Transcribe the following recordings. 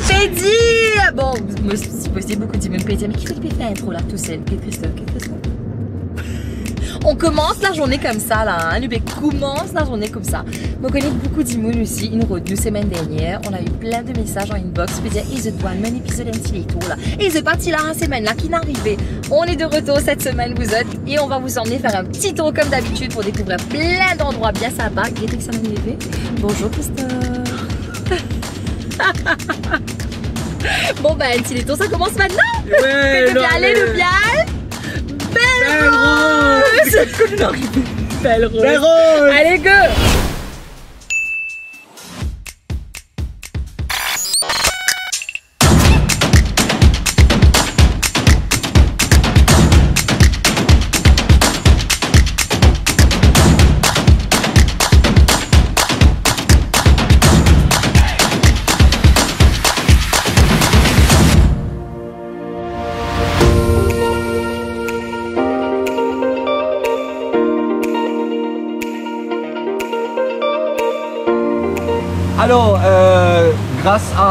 Dire Bon, moi, si possible, beaucoup peut dire, mais qui fait qui peut faire l'intro là, tout seul Qu'est-ce que c'est Qu'est-ce que c'est on commence la journée comme ça là, hein? Nous commence la journée comme ça. Je connais beaucoup d'immunes aussi, une road deux semaines dernière. On a eu plein de messages en inbox. Je peux dire, ils doit un épisode un là. Et c'est parti là, une semaine là qui n'arrivait. On est de retour cette semaine, vous êtes. Et on va vous emmener faire un petit tour comme d'habitude pour découvrir plein d'endroits bien sympas. Bonjour Christophe. bon ben, petit tour, ça commence maintenant. Ouais, le bien, allez, le bien. Belle rose. Belle rose. Belle rose. Allez, go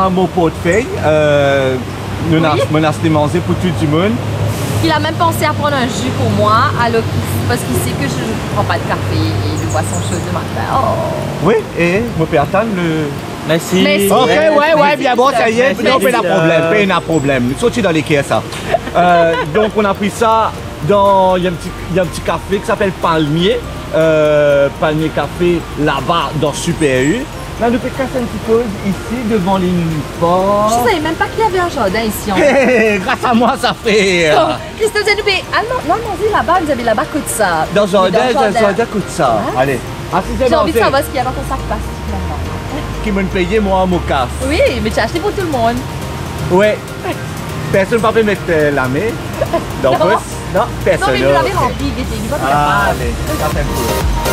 mon portefeuille, euh, nous avons pour tout le monde. Il a même pensé à prendre un jus pour moi, alors parce qu'il sait que je ne prends pas de café et de boisson chaude le matin. Oh. Oui, et mon père le... Merci. Merci. Ok, ouais, ouais, bien bon, ça y est, non, pas de problème, pas de problème. Sorti dans les ça. euh, donc, on a pris ça dans, il y, a un petit, il y a un petit café qui s'appelle Palmier. Euh, Palmier Café, là-bas, dans Super U. Là, nous fait casser un petit peu ici, devant l'uniforme. Je savais même pas qu'il y avait un jardin ici. En grâce à moi, ça fait... Oh, Christophe Zanoubé, ah non, non, non, là-bas, vous avez là-bas coûte ça. Dans le jardin, dans le jardin coûte ça. Hein? Allez. J'ai envie de savoir ce qu'il y a dans ton sac passe. Qui m'a payé, moi, mon casse. Oui, mais tu as acheté pour tout le monde. Oui. Personne ne peut mettre euh, la main. Donc, non. non, personne. Non, mais vous l'avez rempli, il va Ah, allez, ça fait cool.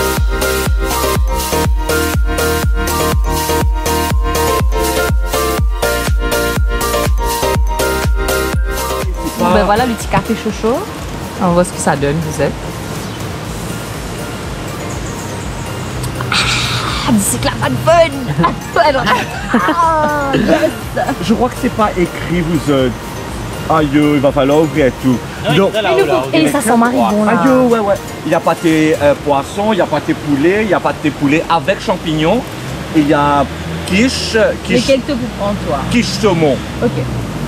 Voilà le petit café chaud chaud. On voit ce que ça donne, vous êtes. Ah, que la bonne ah, yes. Je crois que c'est pas écrit, vous êtes. Aïe, il va falloir ouvrir tout. Donc, et, ça sent marie bon là. Aïe, ouais, ouais. Il y a pas tes euh, poissons, il y a pas tes poulets, il y a pas tes poulets avec champignons. Il y a quiche. quiche Lequel te vous prends, toi? Quiche saumon. Ok.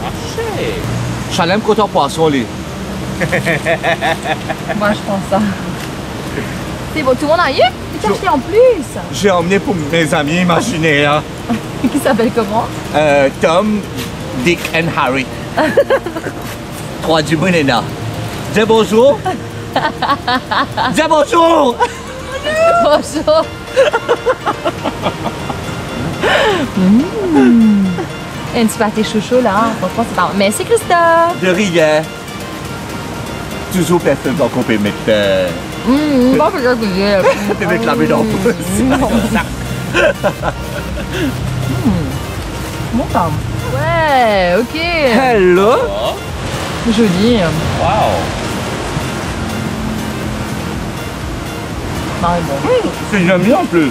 Marché. Chalem côté poisson, lui. Moi, je prends ça. C'est bon, tout le monde a eu Tu t'as acheté en plus J'ai emmené pour mes amis imaginaires. Qui s'appelle comment? Euh, Tom, Dick and Harry. Trois du là. Dis bonjour. Dis bonjour. Bonjour. mmh. Un petit pâté chouchou là, franchement c'est pas Merci Christophe! De rien! Toujours personne qu'on peut mettre. Euh... Mmh, bon, peut-être que j'ai. La main dans le. Bon temps. Ouais, ok. Hello! Joli. Wow! Mais bon. Mmh, c'est jamais en plus.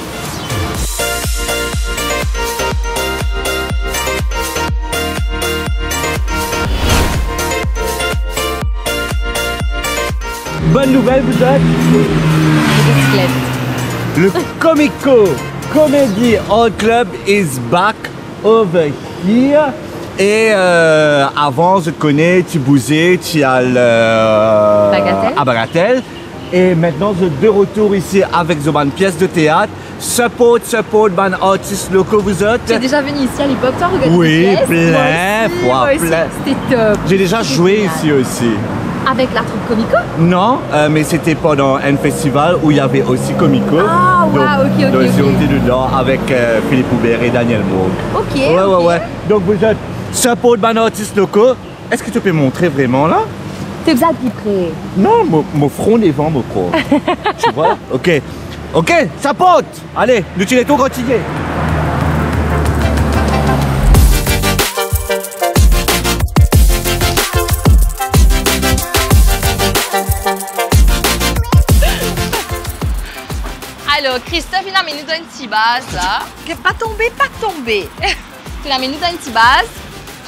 Bonne nouvelle, vous êtes Le Comico Comedy Hall Club is back over here. Et euh, avant, je connais Thibouzé, tu as le... Bagatelle. à Bagatelle. Et maintenant, je suis de retour ici avec une pièce de théâtre. Support, support, ban artistes locaux, vous êtes. Tu es déjà venu ici à l'époque, toi, regarder Oui, plein. C'était top. J'ai déjà joué ici aussi. Avec la troupe Comico Non, euh, mais c'était pendant un festival où il y avait aussi Comico. Ah, wow, ok, ok. Donc, okay. okay. dedans avec euh, Philippe Houbert et Daniel Moog. Ok. Ouais, okay. ouais, ouais. Donc, vous êtes support ban artistes locaux. Est-ce que tu peux montrer vraiment là? Tu de près Non, mon, mon front devant, mon corps. tu vois? Ok. Ok, ça porte Allez, nous tirons tout continuer. Christophe, il a mis nous une petite base là. Que pas tomber, pas tomber. Tu la mets nous dans une petite base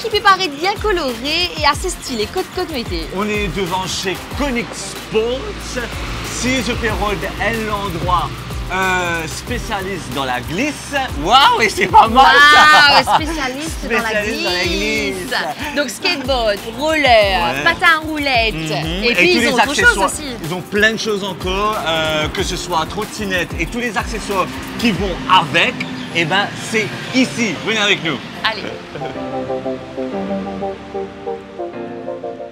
qui peut paraître bien colorée et assez stylée. Côte côte mété. On est devant chez Conic Sports. Si je pérode est l'endroit euh, spécialiste dans la glisse. Waouh, et c'est pas mal ça Waouh, spécialiste, dans la Spécialiste dans la glisse. Donc skateboard, roller, Ouais. patin à roulettes. Mhm. Et puis ils ont autre chose aussi. Ils ont plein de choses encore, euh, que ce soit trottinette et tous les accessoires qui vont avec. Et ben c'est ici. Venez avec nous. Allez.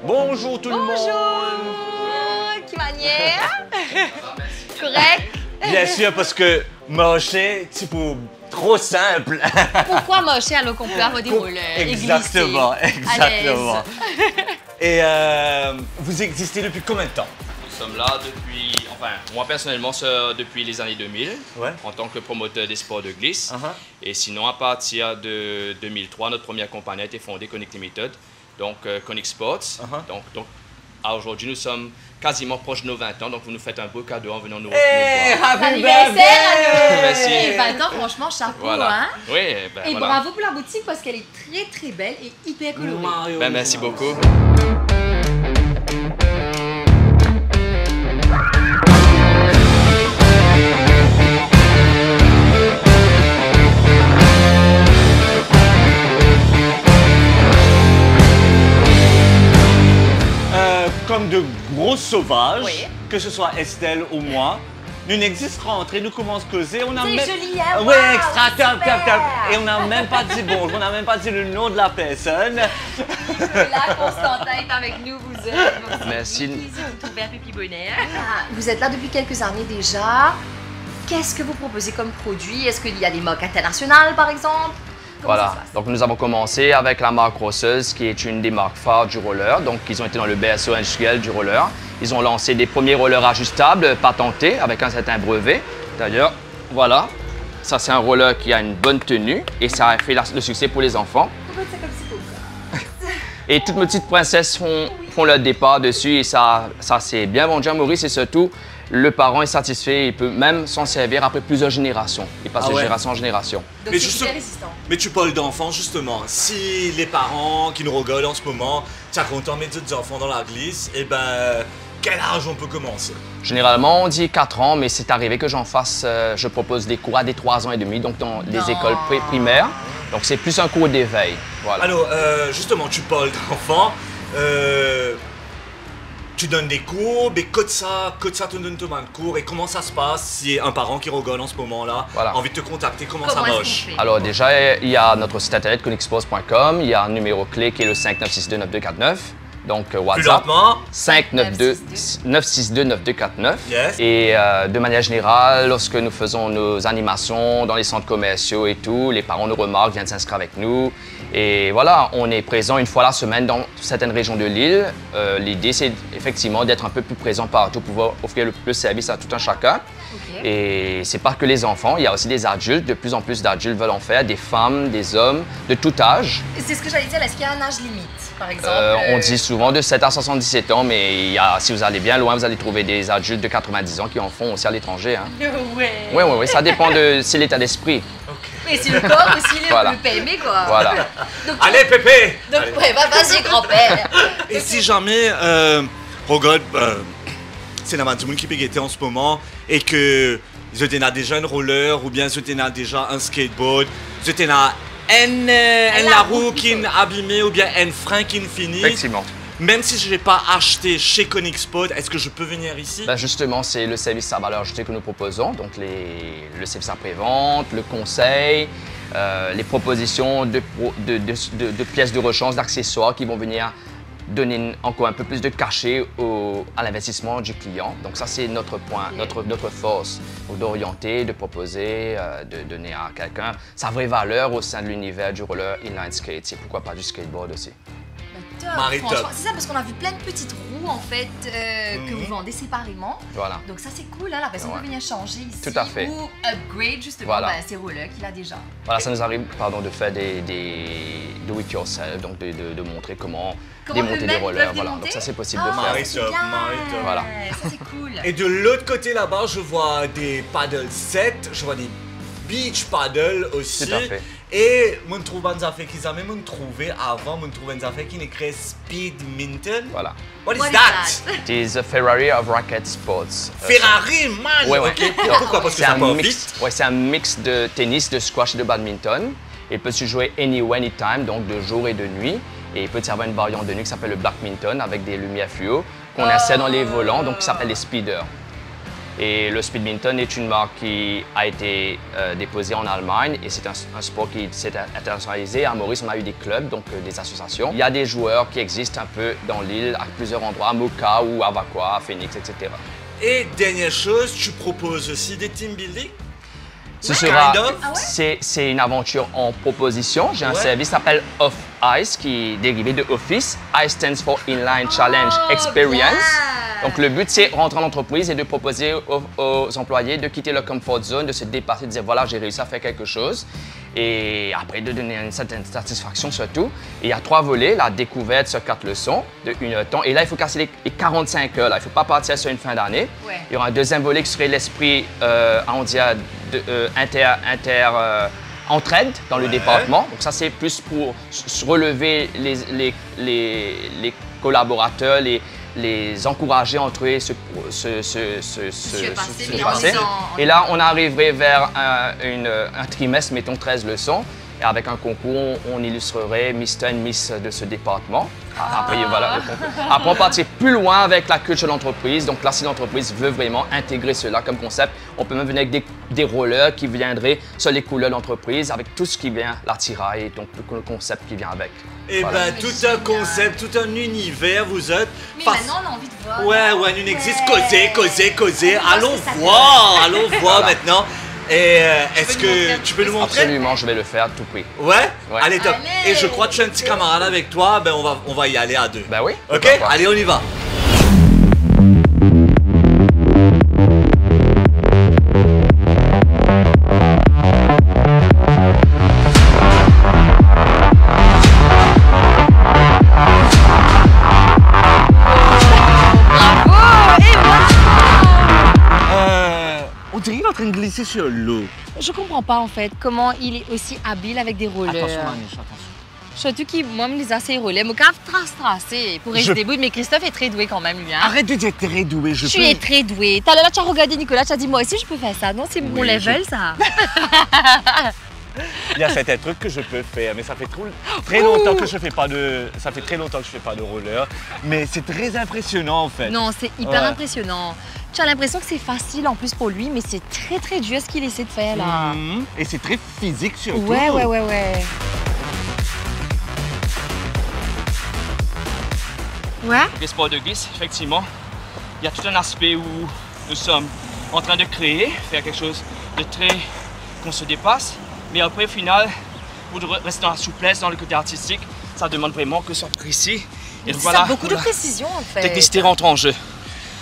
Bonjour tout le monde. Bonjour. Qui manière Correct? Bien sûr parce que marcher, c'est pour trop simple. Pourquoi mocher alors qu'on peut avoir des Exactement, exactement. Et euh, vous existez depuis combien de temps? Nous sommes là depuis, enfin, moi personnellement, depuis les années 2000, Ouais. en tant que promoteur des sports de glisse. Uh-huh. Et sinon, à partir de 2003, notre première compagnie a été fondée, Connect Limited, donc euh, Connect Sports. Uh-huh. Donc, donc à aujourd'hui, nous sommes quasiment proches de nos 20 ans, donc vous nous faites un beau cadeau en venant nous, nous Hey, voir. happy Anniversaire Merci. Et 20 ans, franchement, chapeau, Voilà. hein Oui, ben Et voilà. bravo pour la boutique parce qu'elle est très très belle et hyper colorée. Mario. Ben, merci beaucoup. Comme de gros sauvages, Oui. que ce soit Estelle ou moi, nous n'existons rentrer, nous commençons à causer. On a C'est même... joli, hein? Oui, Wow, extra top, top, super. top. Et on n'a même pas dit bonjour, on n'a même pas dit le nom de la personne. Là, Constantin est avec nous, vous êtes. Merci. Pépi Bonnet. Ah, Vous êtes là depuis quelques années déjà. Qu'est-ce que vous proposez comme produit? Est-ce qu'il y a des marques internationales, par exemple? Comment Voilà, donc nous avons commencé avec la marque Rosseuse, qui est une des marques phares du roller. Donc, ils ont été dans le BSO industriel du roller. Ils ont lancé des premiers rollers ajustables, patentés, avec un certain brevet. D'ailleurs, voilà, ça c'est un roller qui a une bonne tenue et ça a fait la- le succès pour les enfants. Et toutes mes petites princesses font, font leur départ dessus et ça, ça c'est bien vendu à Maurice et surtout, le parent est satisfait, il peut même s'en servir après plusieurs générations. Il passe Ah de génération en génération. Donc Mais c'est juste- hyper résistant. Mais tu parles d'enfants justement. Si les parents qui nous regardent en ce moment, t'as content de mettre des enfants dans la glisse, et ben quel âge on peut commencer? Généralement, on dit 4 ans, mais c'est arrivé que j'en fasse, euh, je propose des cours à des 3 ans et demi, donc dans les Non. écoles pri- primaires. Donc c'est plus un cours d'éveil. Voilà. Alors euh, justement, tu parles d'enfants. euh, tu donnes des cours, mais que de ça, que de ça te donne ton de cours et comment ça se passe si un parent qui regarde en ce moment-là Voilà. a envie de te contacter, comment, Comment ça marche Alors déjà, il y a notre site internet connexpose.com, il y a un numéro clé qui est le 59629249, donc euh, Plus WhatsApp. lentement 592 962 9249. Yes. Et euh, de manière générale, lorsque nous faisons nos animations dans les centres commerciaux et tout, les parents nous remarquent, viennent s'inscrire avec nous. Et voilà, on est présent une fois la semaine dans certaines régions de l'île. Euh, L'idée, c'est effectivement d'être un peu plus présent partout pouvoir offrir le, le service à tout un chacun. Ok. Et c'est pas que les enfants, il y a aussi des adultes. De plus en plus d'adultes veulent en faire, des femmes, des hommes, de tout âge. C'est ce que j'allais dire, est-ce qu'il y a un âge limite, par exemple Euh, on euh, dit souvent de 7 à 77 ans, mais il y a, si vous allez bien loin, vous allez trouver des adultes de 90 ans qui en font aussi à l'étranger. Hein. Oui, oui, oui, ça dépend de l'état d'esprit. Mais c'est le corps aussi, le, Voilà. le PME, quoi. Voilà. Donc, Allez Pépé donc ouais, bah, vas-y, grand-père. Et si jamais, euh, regarde, euh, c'est la monde qui peut guetter en ce moment et que je t'en déjà un roller ou bien je t'en déjà un skateboard, je t'en un, euh, un la roue qui est abîmée ou bien un frein qui est fini. Effectivement. Même si je n'ai pas acheté chez Konigspot, est-ce que je peux venir ici? Ben justement, c'est le service à valeur ajoutée que nous proposons, donc les, le service après-vente, le conseil, euh, les propositions de, pro- de, de- de- de pièces de rechange, d'accessoires qui vont venir donner encore un peu plus de cachet au- à l'investissement du client. Donc ça, c'est notre point, notre, notre force, Donc, d'orienter, de proposer, euh, de donner à quelqu'un sa vraie valeur au sein de l'univers du roller inline skate et pourquoi pas du skateboard aussi. Bah, top, Marie, franchement, top. C'est ça, parce qu'on a vu plein de petites roues, en fait, euh, que Mhm. vous vendez séparément. Voilà. Donc ça, c'est cool, hein, la personne Ouais. peut venir changer ici. Tout à fait. Ou upgrade, justement, Voilà. ben, ses rollers qu'il a déjà. Voilà, ça nous arrive pardon, de faire des, des do it yourself, donc de, de- de montrer comment, Comment démonter des rollers. Voilà, démonter donc ça c'est possible Ah, de faire. Marie, c'est top, bien. Marie, top. Voilà. Ça, c'est cool. Et de l'autre côté là-bas, je vois des paddle sets, je vois des beach paddle aussi. Tout à fait. Et je trouve des affaires qu'ils avaient même trouvé avant, je trouve des affaires qui écrit Speedminton. Voilà. What is What is that? It is a Ferrari of racket sports. Ferrari, man! Ouais, ouais. Ok, pourquoi? Parce que C'est ça mix, vite. ouais, c'est un mix de tennis, de squash et de badminton. Il peut se jouer anywhere, anytime, donc de jour et de nuit. Et il peut y avoir une variante de nuit qui s'appelle le blackminton avec des lumières fluo qu'on insère dans les volants, donc qui s'appelle les speeders. Et le speedminton est une marque qui a été euh, déposée en Allemagne et c'est un, un sport qui s'est internationalisé. À Maurice, on a eu des clubs, donc euh, des associations. Il y a des joueurs qui existent un peu dans l'île, à plusieurs endroits, à Moka ou à Vakwa, à Phoenix, etc. Et dernière chose, tu proposes aussi des team building? Ce sera, Kind of. Ah ouais? c'est, une aventure en proposition. J'ai un Ouais. service qui s'appelle Off Ice, qui est dérivé de Office. I stands for Inline Challenge Oh, Experience. Donc le but, c'est rentrer en entreprise et de proposer aux, aux employés de quitter leur comfort zone, de se dépasser, de dire voilà, j'ai réussi à faire quelque chose. Et après, de donner une certaine satisfaction surtout. Et il y a trois volets, la découverte sur quatre leçons de une heure de temps. Et là, il faut casser les, les 45 heures. Là. Il ne faut pas partir sur une fin d'année. Ouais. Il y aura un deuxième volet qui serait l'esprit, euh, on dirait, de, euh, inter, inter euh, entraide dans le Ouais. département. Donc ça, c'est plus pour relever les, les, les, les collaborateurs, les, les encourager entre eux, se, se, se, se, disant- Et là, on arriverait vers un, une- un trimestre, mettons 13 leçons. Et avec un concours, on, illustrerait Mr. et Miss de ce département. Après, voilà, le concours. Après, on partirait plus loin avec la culture de l'entreprise. Donc là, si l'entreprise veut vraiment intégrer cela comme concept, on peut même venir avec des, des rollers qui viendraient sur les couleurs de l'entreprise avec tout ce qui vient, l'attirail, donc le, concept qui vient avec. Et Voilà. ben, tout un concept, tout un univers, vous êtes. Mais maintenant, on a envie de voir. Ouais, ouais, nous existe, causer, causer, causer. Voir Allons voir, allons voir maintenant. Et euh, est-ce que tu peux peu nous montrer? Absolument, je vais le faire à tout prix. Ouais, Ouais. Allez, top. Allez. Et je crois que tu as un petit camarade avec toi, ben on va, on va y aller à deux. Ben oui. ok? Allez, on y va. Glisser sur l'eau. Je comprends pas en fait comment il est aussi habile avec des rollers. Attention, Maniche, attention. Surtout qu'il, moi, me les assez rollers. Mon cave trace tracé pour Je- rester debout. Mais Christophe est très doué quand même, lui. Hein? Arrête de dire très doué, je Je peux... suis très doué. T'as là, tu as regardé Nicolas, tu as dit moi aussi je peux faire ça. Non, c'est mon level ça. Il y a certains trucs que je peux faire, mais ça fait trop- très longtemps que je fais pas de... Ça fait très longtemps que je fais pas de roller, mais c'est très impressionnant en fait. Non, c'est hyper Ouais. impressionnant. Tu as l'impression que c'est facile en plus pour lui, mais c'est très très dur ce qu'il essaie de faire là. Mhm. Et c'est très physique surtout. Ouais, ouais, ouais, ouais. Ouais? Les sports de glisse, effectivement, il y a tout un aspect où nous sommes en train de créer, faire quelque chose de très. qu'on se dépasse. Mais après, au final, pour de- rester dans la souplesse, dans le côté artistique, ça demande vraiment que ce soit précis. Et voilà, a beaucoup voilà. de précision en fait. technicité rentre en jeu.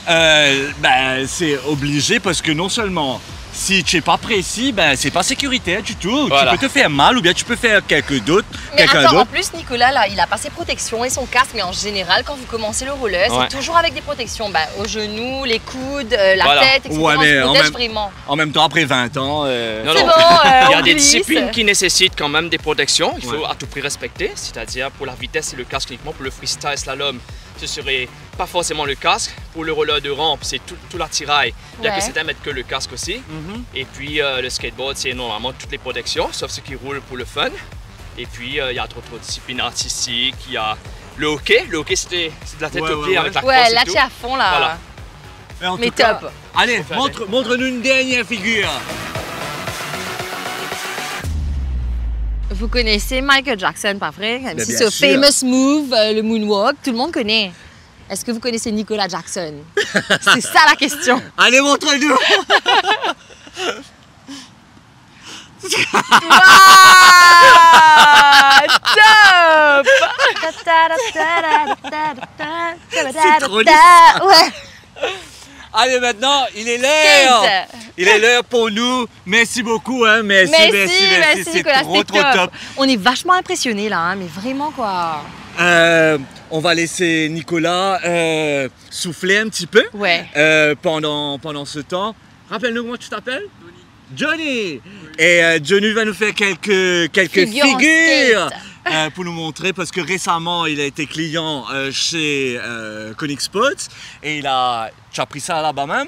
Euh, ben, c'est obligé parce que non seulement si tu n'es pas précis, ben, c'est pas sécuritaire du tout. Voilà. Tu peux te faire mal ou bien tu peux faire quelqu'un d'autre. Mais attends, en plus, Nicolas, là, il a pas ses protections et son casque, mais en général, quand vous commencez le roller, Ouais. c'est toujours avec des protections. Bah, aux genoux, les coudes, euh, la Voilà. tête, etc. Ouais, on en même- vraiment. En même temps, après 20 ans. euh, Non, C'est non. bon, euh, Il y a des disciplines qui nécessitent quand même des protections. Il faut Ouais. à tout prix respecter. C'est-à-dire pour la vitesse, c'est le casque uniquement. Pour le freestyle slalom, ce serait pas forcément le casque. Pour le roller de rampe, c'est tout, tout l'attirail. Bien Ouais. que certains mettent que le casque aussi. mhm. Et puis euh, le skateboard, c'est normalement toutes les protections, sauf ceux qui roulent pour le fun. Et puis euh, il y a d'autres disciplines artistiques. Il y a le hockey. Le hockey, c'était c'est de la tête Ouais, aux ouais, pieds ouais. avec la Ouais, là, tu es à fond, là. Voilà. Mais, en Mais tout cas, top. allez, faire montre, montre-nous une dernière figure. Vous connaissez Michael Jackson, pas vrai? Même Ben, si ce famous move, euh, le moonwalk, tout le monde connaît. Est-ce que vous connaissez Nicolas Jackson? C'est ça la question. Allez, montre-nous. Top! C'est trop Ouais. Allez, maintenant, il est l'heure. Il est l'heure pour nous. Merci beaucoup, hein. Merci, Merci, merci, merci, C'est Nicolas, trop, trop top. top. On est vachement impressionnés là, hein, mais vraiment quoi. Euh, on va laisser Nicolas euh, souffler un petit peu Ouais. euh, pendant, pendant ce temps. Rappelle-nous comment tu t'appelles Johnny. Et euh, Johnny va nous faire quelques, quelques Figures euh, pour nous montrer parce que récemment il a été client euh, chez euh, Koenig Sports et il a, tu as pris ça là-bas même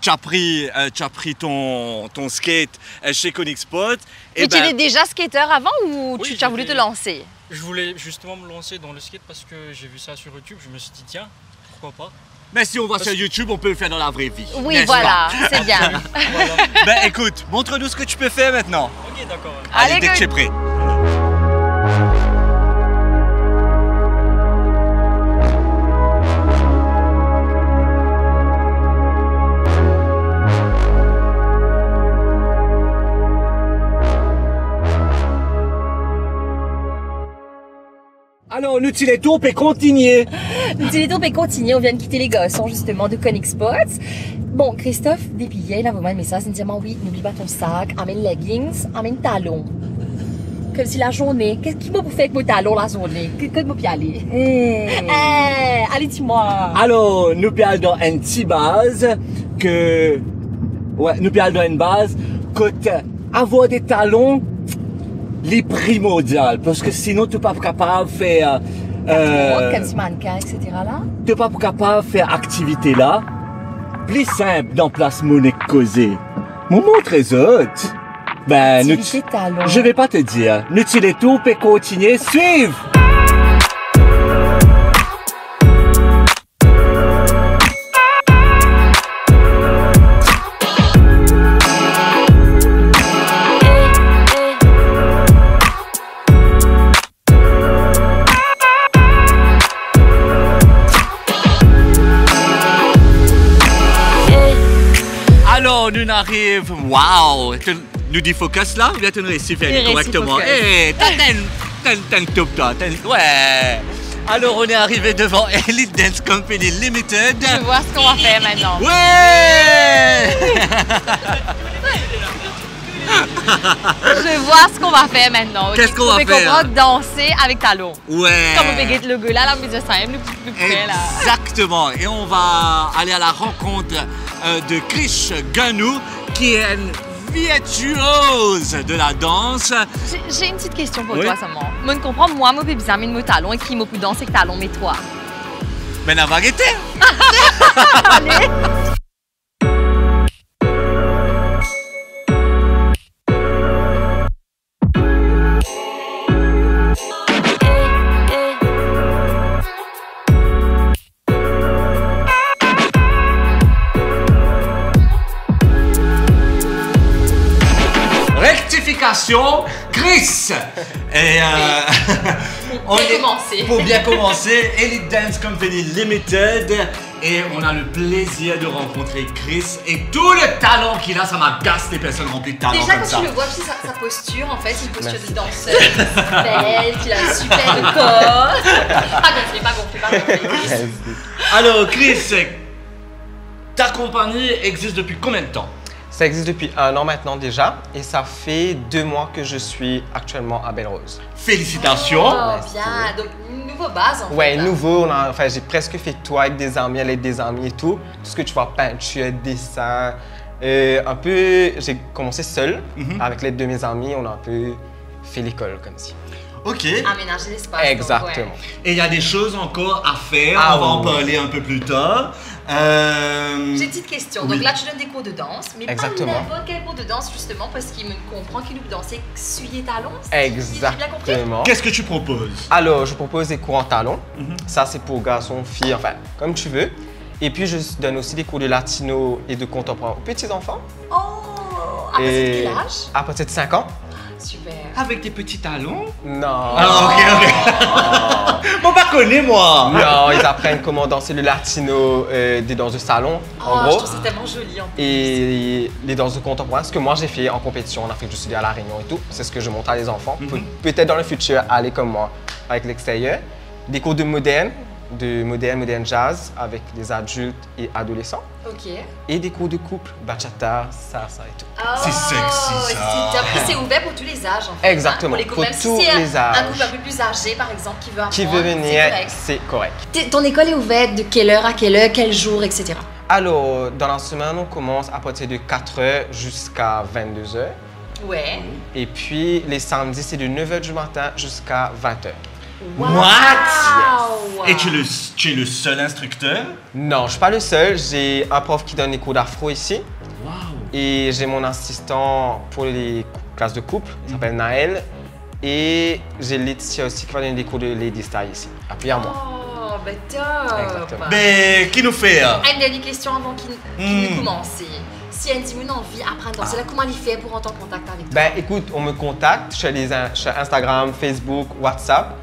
tu as pris, euh, tu as pris ton, ton skate euh, chez Koenig Sports et Mais tu ben, étais déjà skateur avant ou Oui, tu, as voulu te lancer? Je voulais justement me lancer dans le skate parce que j'ai vu ça sur YouTube. Je me suis dit, tiens, pourquoi pas? Mais si on voit sur YouTube on peut le faire dans la vraie vie Oui, voilà, c'est bien. Voilà. Ben écoute, montre-nous ce que tu peux faire maintenant. ok, d'accord. Allez, Allez, dès que tu es prêt. Alors, nous, les tours et continuer. Télétour et continuer, on vient de quitter les gossons justement de Conic Sports. Bon, Christophe, des billets, là, vraiment un message, il me dit, oui, n'oublie pas ton sac, amène leggings, amène talons. Comme si la journée, qu'est-ce qu'il m'a fait avec mon talon la journée? Que que m'a pu aller? Eh, allez, dis-moi. Alors, nous parlons dans une petite base que... Ouais, nous parlons dans une base que t'as- avoir des talons, les primordiales. Parce que sinon, tu n'es pas capable de faire... euh, mannequin, etc. là? tu n'es pas capable de faire activité là. Plus simple dans place monnaie causée. Mon montre les autres. Ben, nous... Talon. Je vais pas te dire. Nous, tu les tours et continuer. Suive! Arrive, waouh, Tu- nous dit focus là, Il réussit correctement? focus. Eh, t'as t'as top toi, ouais. Alors, on est arrivé devant Elite Dance Company Limited. Je voir ce qu'on va faire maintenant. Ouais Je vais voir ce qu'on va faire maintenant. Qu'est-ce qu'on va On faire? comprendre danser avec talon. Ouais Comme on le gars là, on peut dire ça, même le plus plus près là. Exactement. Et on va aller à la rencontre euh, de Krish Ganou, qui est une virtuose de la danse. J'ai- une petite question pour Oui. toi seulement. Moi, je comprends, moi, moi, bizarre, mais mon talon, et qui m'a pu danser avec talon, mais toi? Mais n'a pas arrêté. Allez! Chris. Et euh, on bien est- commencer. Pour bien commencer, Elite Dance Company Limited. Et on a le plaisir de rencontrer Chris et tout le talent qu'il a. Ça m'agace les personnes remplies de talent Déjà, comme quand ça. tu le vois, puis sa, sa posture, en fait, c'est une posture de danseuse. belle, puis il a un super corps. Pas gonflé, pas gonflé, pas gonflé. Alors, Chris, ta compagnie existe depuis combien de temps? Ça existe depuis un an maintenant déjà et ça fait deux mois que je suis actuellement à Belle Rose. Félicitations. Oh, bien. Donc, une nouvelle base, en fait. Ouais, nouveau, on a- enfin, j'ai presque fait tout avec des amis, à l'aide des amis et tout. Tout ce que tu vois, peinture, dessin. Euh, un peu, j'ai commencé seul avec l'aide de mes amis, on a un peu fait l'école comme si. Ok. Aménager l'espace. donc, Exactement. ouais. Et il y a des choses encore à faire. Ah on va en parler un peu plus tard. Euh, J'ai une petite question. Oui. Donc là, tu donnes des cours de danse, mais Exactement. pas n'importe quel cours de danse, justement, parce qu'il me comprend qu'il nous danser suyer talons. c'est- J'ai bien compris. Exactement. Qu'est-ce que tu proposes? Alors, je propose des cours en talons. Mhm. Ça, c'est pour garçons, filles, enfin, comme tu veux. Et puis, je donne aussi des cours de latino et de contemporain aux petits enfants. Oh À partir de quel âge? À partir de 5 ans. Super. Avec des petits talons Non. Ah, ok, ok. Bon, pas connais moi. Non, ils apprennent comment danser le latino euh, des danses de salon, Oh, en je gros. trouve ça tellement joli en plus. Et les danses de contemporain, ce que moi j'ai fait en compétition en Afrique du Sud et à La Réunion et tout, c'est ce que je montre à les enfants. Mhm. Pe- Peut-être dans le futur, aller comme moi avec l'extérieur. Des cours de moderne, de moderne, moderne jazz avec les adultes et adolescents. Ok. Et des cours de couple, bachata, salsa et tout. C'est sexy, Oh, ça. c'est top. Et c'est ouvert pour tous les âges en fait. hein. Exactement, Pour les couples, pour même si tous c'est un- les Un âges. couple un peu plus âgé par exemple qui veut apprendre. Qui veut c'est venir, correct. c'est correct. Ton école est ouverte de quelle heure à quelle heure, quel jour, etc. Alors, dans la semaine, on commence à partir de 4h jusqu'à 22h. Ouais. Et puis, les samedis, c'est de 9h du matin jusqu'à 20h. What? Wow. Et tu es, le, tu es le seul instructeur? Non, je suis pas le seul. J'ai un prof qui donne les cours d'afro ici. Et j'ai mon assistant pour les classes de couple, il s'appelle Naël. Et j'ai Laetitia aussi qui va donner des cours de Lady Style ici, appuyé à moi. Oh, top. Exactement. Mais qui nous fait? hein? Ah, Une dernière question avant qu'il qu'il Hmm. nous commence. Si un Timoun a envie à danser, là, comment il fait pour entrer en contact avec toi Ben écoute, on me contacte sur, les, sur Instagram, Facebook, WhatsApp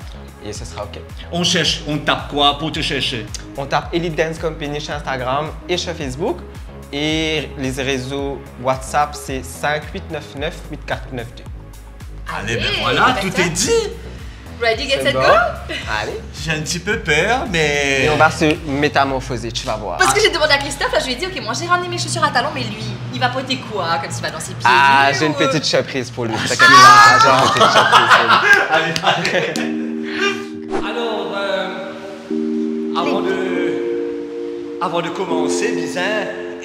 et ce sera OK. On cherche, on tape quoi pour te chercher? On tape Elite Dance Company sur Instagram et sur Facebook. Et les réseaux WhatsApp, c'est 5899 8492. Allez, ben Allez, voilà, tout est dit. Ready, get set, bon? go? Allez. J'ai un petit peu peur, mais... Et on va se métamorphoser, tu vas voir. Parce que j'ai demandé à Christophe, là, je lui ai dit, ok, moi j'ai ramené mes chaussures à talons, mais lui, il va poter quoi Comme s'il va dans ses pieds? Ah, j'ai une ou, petite surprise pour lui. Pas, j'ai une petite surprise pour lui. Alors, avant, de, avant de commencer, Bizin,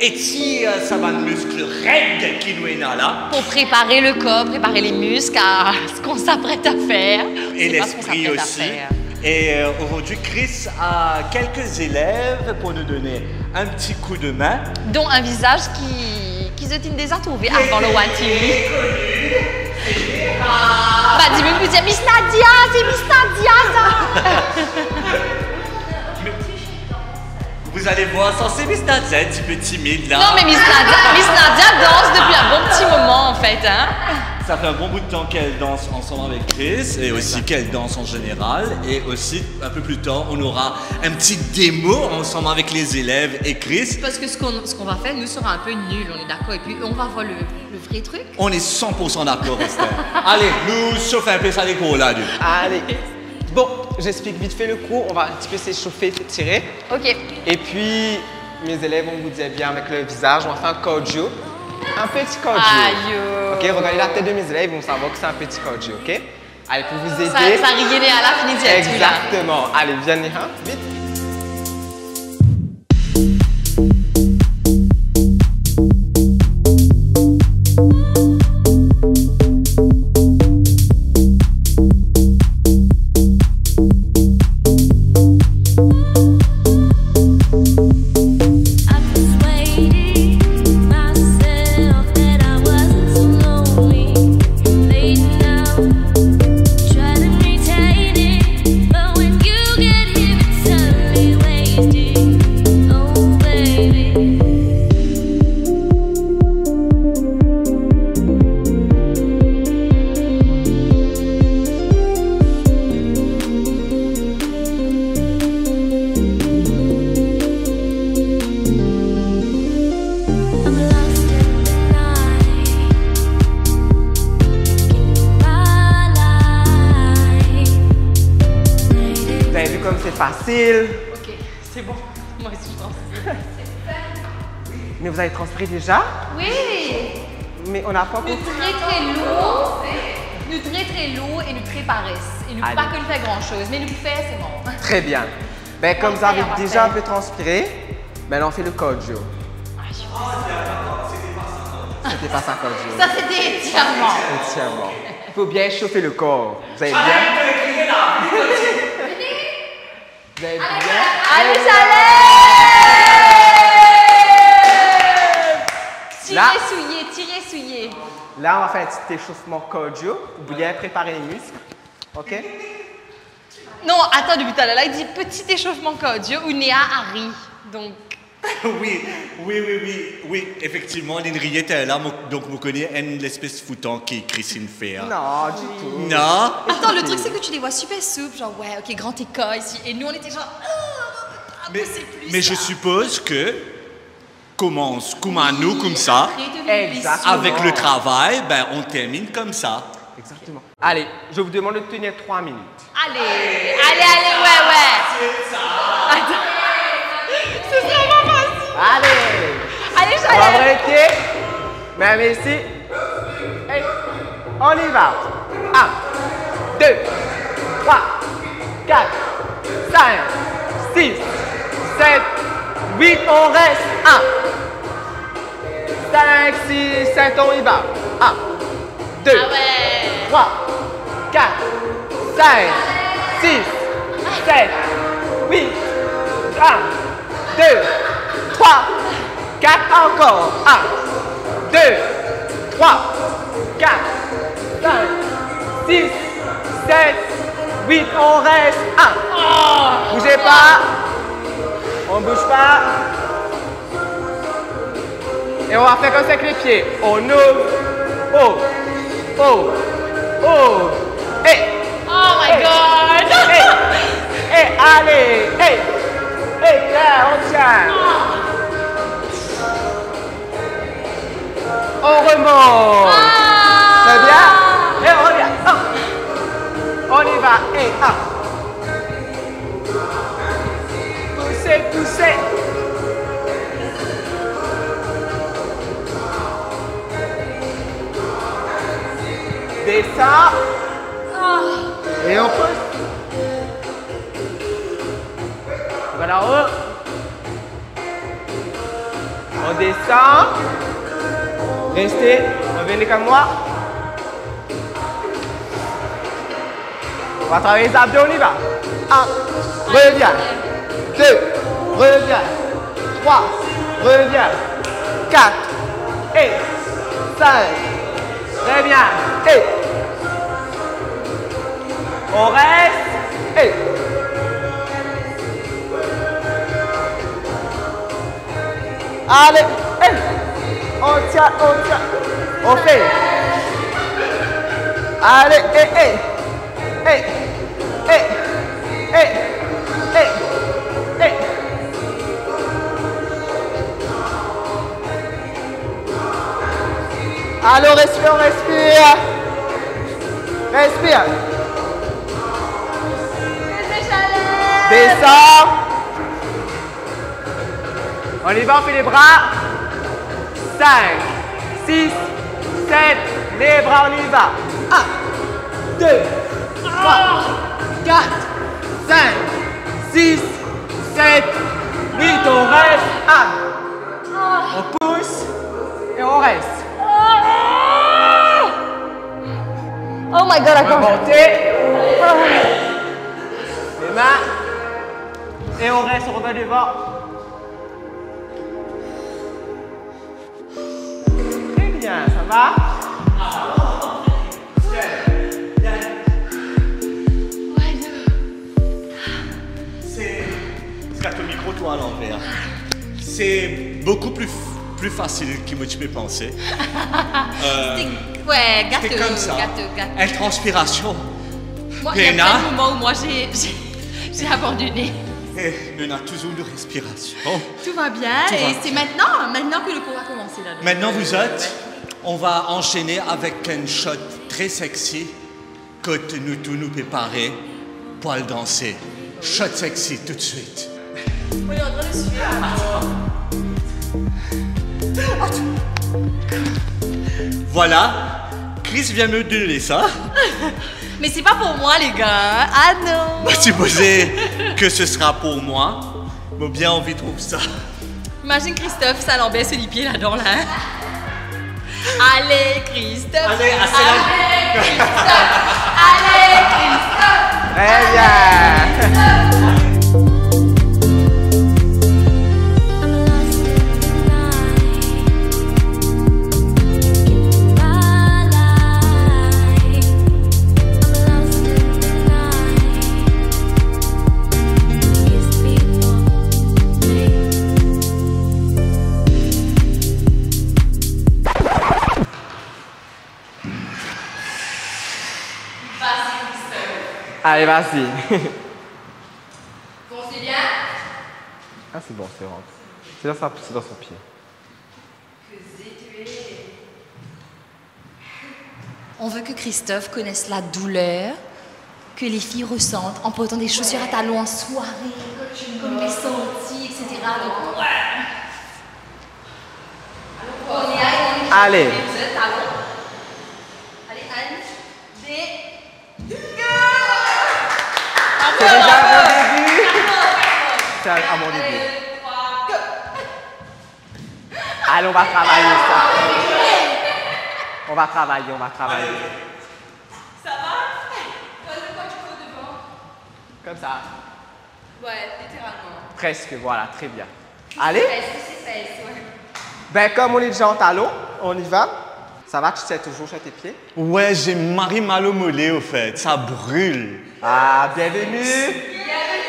étire sa de muscle raide qui nous est là. Pour préparer le corps, préparer les muscles à ce qu'on s'apprête à faire. Et l'esprit aussi. Et euh, aujourd'hui, Chris a quelques élèves pour nous donner un petit coup de main. Dont un visage qui, qui se tient déjà trouvé avant le One TV. Bah, dis-moi Miss Nadia, c'est Miss Nadia, ça Vous allez voir, sans ces Miss Nadia, un petit peu timide là. Non, mais Miss Nadia, Miss Nadia danse depuis un bon petit moment, en fait, hein. Ça fait un bon bout de temps qu'elle danse ensemble avec Chris et aussi qu'elle danse en général. Et aussi, un peu plus tard, on aura un petit démo ensemble avec les élèves et Chris. Parce que ce qu'on ce qu'on va faire, nous, sera un peu nul, on est d'accord. Et puis, on va voir le, le vrai truc. On est 100% d'accord, Esther. Allez, nous chauffons un peu ça les cours là, du. Allez. Bon, j'explique vite fait le cours. On va un petit peu s'échauffer, s'étirer. Ok. Et puis, mes élèves, on vous dit bien avec le visage, on va faire un cardio. Un petit cardio. Aïe. Ok, regardez la tête de mes élèves, ils vont savoir que c'est un petit cardio, ok? Allez, pour vous aider. Ça, ça à la fin là. Exactement. Allez, viens, Néha, vite. On pas Nous très très lourd. Nous très très lourd et nous très paresse. Et nous Allez. pas que nous faire grand chose, mais nous faire, c'est bon. Très bien. Ben, comme vous avez déjà un peu transpiré, maintenant on fait le cardio. C'était pas ça cardio. Ça, c'était étirement. Entièrement. Il faut bien chauffer le corps. Vous avez bien? Vous avez bien? Allez, Là. Tirez, souillé, tirez, Là, on va faire un petit échauffement cardio pour bien préparer les muscles. OK? Non, attends, depuis tout à l'heure, là, il dit petit échauffement cardio où Néa a ri. Donc, Oui, oui, oui, oui, oui, effectivement, l'Henriette est là, donc vous connaissez l'espèce de foutant qui Christine fait. Non, du tout. Non? attends, le truc, c'est que tu les vois super souples, genre, ouais, ok, grand écart ici. Et nous, on était genre, ah, Mais, plus je suppose que commence comme à nous, comme ça, avec le travail, ben on termine comme ça. Exactement. Allez, je vous demande de tenir 3 minutes. Allez, allez, allez, ouais, ouais. Attends. Ce serait pas facile. Allez! Allez, On va j'allais. arrêter. Même ici. Et on y va. 1, 2, 3, 4, 5, 6, 7, 8. On reste. 1, 5, 6, 7. On y va. 1, 2, Ah ouais. 3, 4, 5, 6, 7, 8, 1, 2, 3, 4, encore. 1, 2, 3, 4, 5, 6, 7, 8, on reste. 1. Bougez pas. On bouge pas. Et on va faire comme ça avec les pieds. On ouvre. Oh. Oh. Oh. Et. Oh my Hey. god Et. Et allez. Et. Et Claire, on tient. On remonte. Très bien? Et on revient. Un. On y va. Et un. Descends. Et on pousse. On. On descend. Restez. Revenez comme moi. On va travailler les abdos, on y va. Un. Reviens. Deux. Reviens. Trois. Reviens. Quatre. Et. Cinq. Très bien. Et. On reste. Et. Allez. Et. On tient, on tient. On fait. Allez. Et. Et. Et. Et. Et. Et. Et. Allez, on respire, on respire. Respire. Descends. On y va, on fait les bras. 5, 6, 7, les bras, on y va. 1, 2, 3, 4, 5, 6, 7, 8, on reste. 1. On pousse et on reste. Oh my god, attends. Remontez. Les mains. Et on reste, on revient devant. Très bien, ça va? C'est. C'est ton micro, toi, à l'envers. C'est beaucoup plus, plus facile que moi, tu peux penser. Euh, Ouais, C'est gâteux, comme ça. gâteux, gâteux. Une transpiration. Moi, il y a plein de moments où moi j'ai abandonné. Et on a toujours de respiration. Tout va bien Tout et c'est maintenant, maintenant que le cours va commencer là. donc, Maintenant, vous êtes. On va enchaîner avec un shot très sexy que nous tous nous préparer pour le danser. Shot sexy tout de suite. On est en train de suivre. Voilà. Chris vient me donner ça. Mais c'est pas pour moi, les gars. Ah non. Supposé que ce sera pour moi? J'ai bien envie de trouver ça. Imagine Christophe Salambert se les pieds là-dedans, là. Allez, Christophe. Allez, Allez, Christophe. Allez, Christophe. Très bien. Allez, vas-y. Bon, c'est bien. Ah, c'est bon, c'est rentre. C'est dans, sa- c'est dans son pied. On veut que Christophe connaisse la douleur que les filles ressentent en portant des chaussures à talons en soirée, comme les sorties, etc. Donc, ouais. Alors, on y aille, on y Allez. Vous êtes talons. Allez, Anne, des... C'est déjà à mon début. C'est à, mon début. Allez, on va travailler ça. On va travailler, on va travailler. Ça va? Donne quoi tu peux devant? Comme ça. Ouais, littéralement. Presque, voilà, très bien. Allez. Fesses, fesses, ouais. Ben, comme on est déjà en talon, on y va. Ça va, tu tiens toujours sur tes pieds? Ouais, j'ai Marie mal au mollet au fait. Ça brûle. Ah, bienvenue.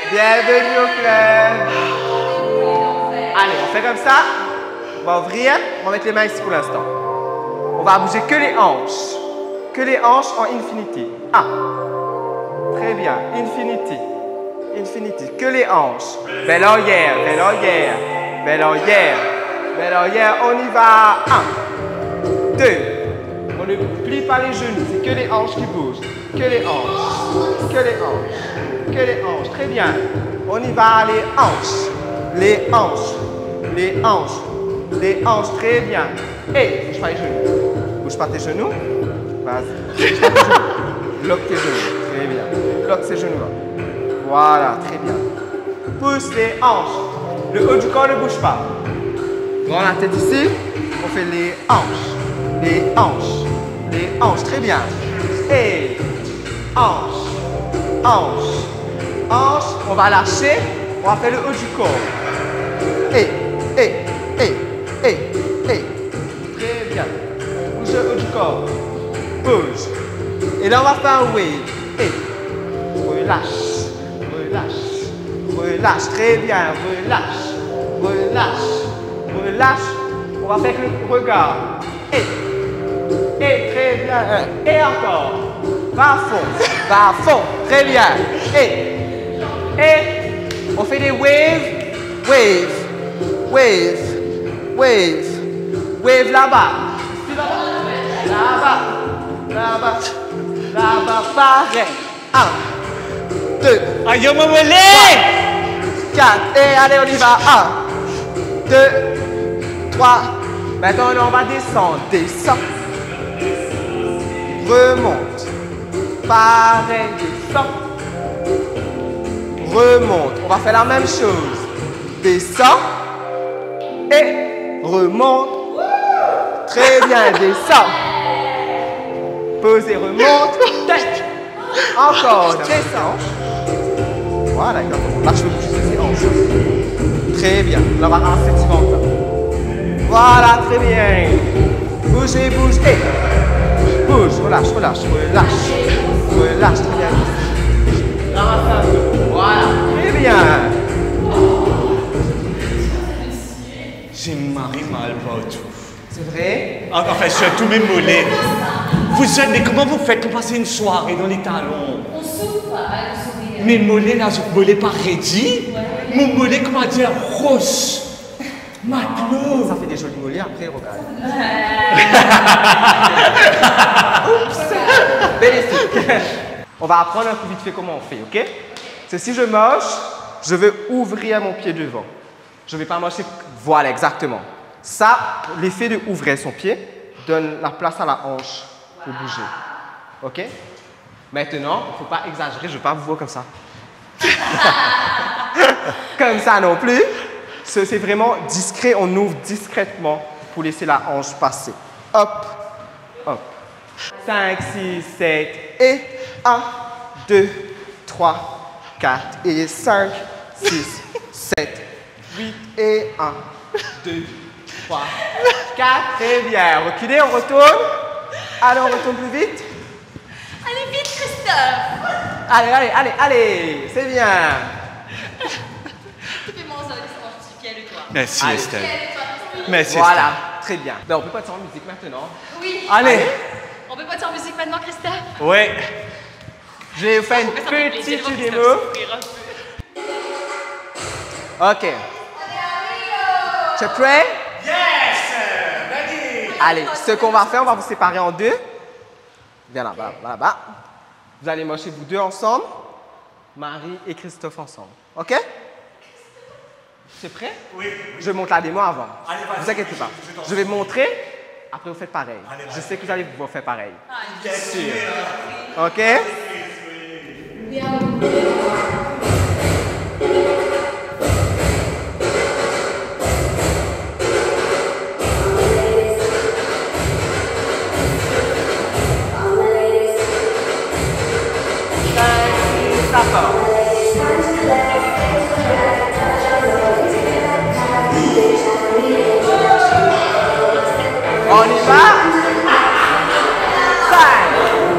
Bienvenue au club. Allez, on fait comme ça. On va ouvrir. On va mettre les mains ici pour l'instant. On va bouger que les hanches. Que les hanches en infinity. Ah. Très bien. Infinity. Infinity. Que les hanches. Belle oreillère. Belle oreillère. Belle oreillère. Belle oreillère. On y va. Un. Deux. On ne plie pas les genoux. C'est que les hanches qui bougent. Que les hanches. Que les hanches. Que les hanches. Très bien. On y va. Les hanches. Les hanches. Les hanches. Les hanches. Très bien. Et bouge pas les genoux. Bouge pas tes genoux. Vas-y. Pas tes genoux. Très bien. Lock ces genoux-là. Voilà. Très bien. Pousse les hanches. Le haut du corps ne bouge pas. Prends la tête ici. On fait les hanches. Les hanches. Les hanches. Très bien. Et hanches. Hanches. Hanches. On va lâcher. On va faire le haut du corps. Et, et, et, et, et. Très bien. Bouge le haut du corps. Bouge. Et là, on va faire un wave. Et relâche. Relâche. Relâche. Très bien. Relâche. Relâche. Relâche. On va faire le regard. Et. Et très bien. Et encore. Va à fond. Va à fond. Très bien. Et. Et. On fait des waves. Wave. Wave. Wave. Wave là-bas. Là-bas. Là-bas. Là-bas. Pareil. Un. Deux. Aïe, mon mollet 4. Et allez, on y va. 1, 2, 3. Maintenant, on va descendre. Descends. Remonte. Pareil, descends. Remonte. On va faire la même chose. Descends. Et remonte. Très bien, descends. Posez, remonte. Tête. Encore, descends. Voilà, exactement. Là, je veux. Très bien. Là, on va ventre. Voilà, très bien. Bougez, bouge. Bouge, relâche, relâche, relâche. Relâche, très bien. Voilà, très bien. J'ai Marie mal partout. C'est vrai? Ah, Enfin, sur tous mes mollets. Vous êtes, mais comment vous faites pour passer une soirée dans les talons? On souffre pas sourire. Mes mollets, là, mon mollet pas ready. Mon mollet, comment dire, rose. Maintenant. Ça fait des jolis mollets après, regarde. Bénéfique. On va apprendre un peu vite fait comment on fait, ok? C'est si je moche, je veux ouvrir mon pied devant. Je ne vais pas mocher. Voilà, exactement. Ça, l'effet de ouvrir son pied donne la place à la hanche pour bouger. Ok? Maintenant, il ne faut pas exagérer, je ne vais pas vous voir comme ça. comme ça non plus. Ce- C'est vraiment discret, on ouvre discrètement pour laisser la hanche passer. Hop, hop. 5, 6, 7 et 1, 2, 3, 4 et 5, 6, 7, 8 et 1, 2, 3, 4. Très bien. Reculez, on retourne. Allez, on retourne plus vite. Allez vite, Christophe Allez, allez, allez, allez. C'est bien. Fais-moi ça, laisse-moi, je suis fière de toi. Merci, Allez. Estelle. Merci, Voilà, très bien. Ben, on peut pas être sans musique maintenant. Oui. Estelle. Allez. On peut pas dire musique maintenant, Christophe Ouais. Je vais vous faire une petite démo. Ok. Tu es prêt? Allez, ce qu'on va faire, on va vous séparer en deux. Viens là, là, là, là. Vous allez mocher vous deux ensemble. Marie et Christophe ensemble. OK? C'est prêt? Oui. Je montre la démo avant. vous inquiétez pas. Je vais montrer, après vous faites pareil. je sais que vous allez vous faire pareil. Bien sûr. OK? On y va 5,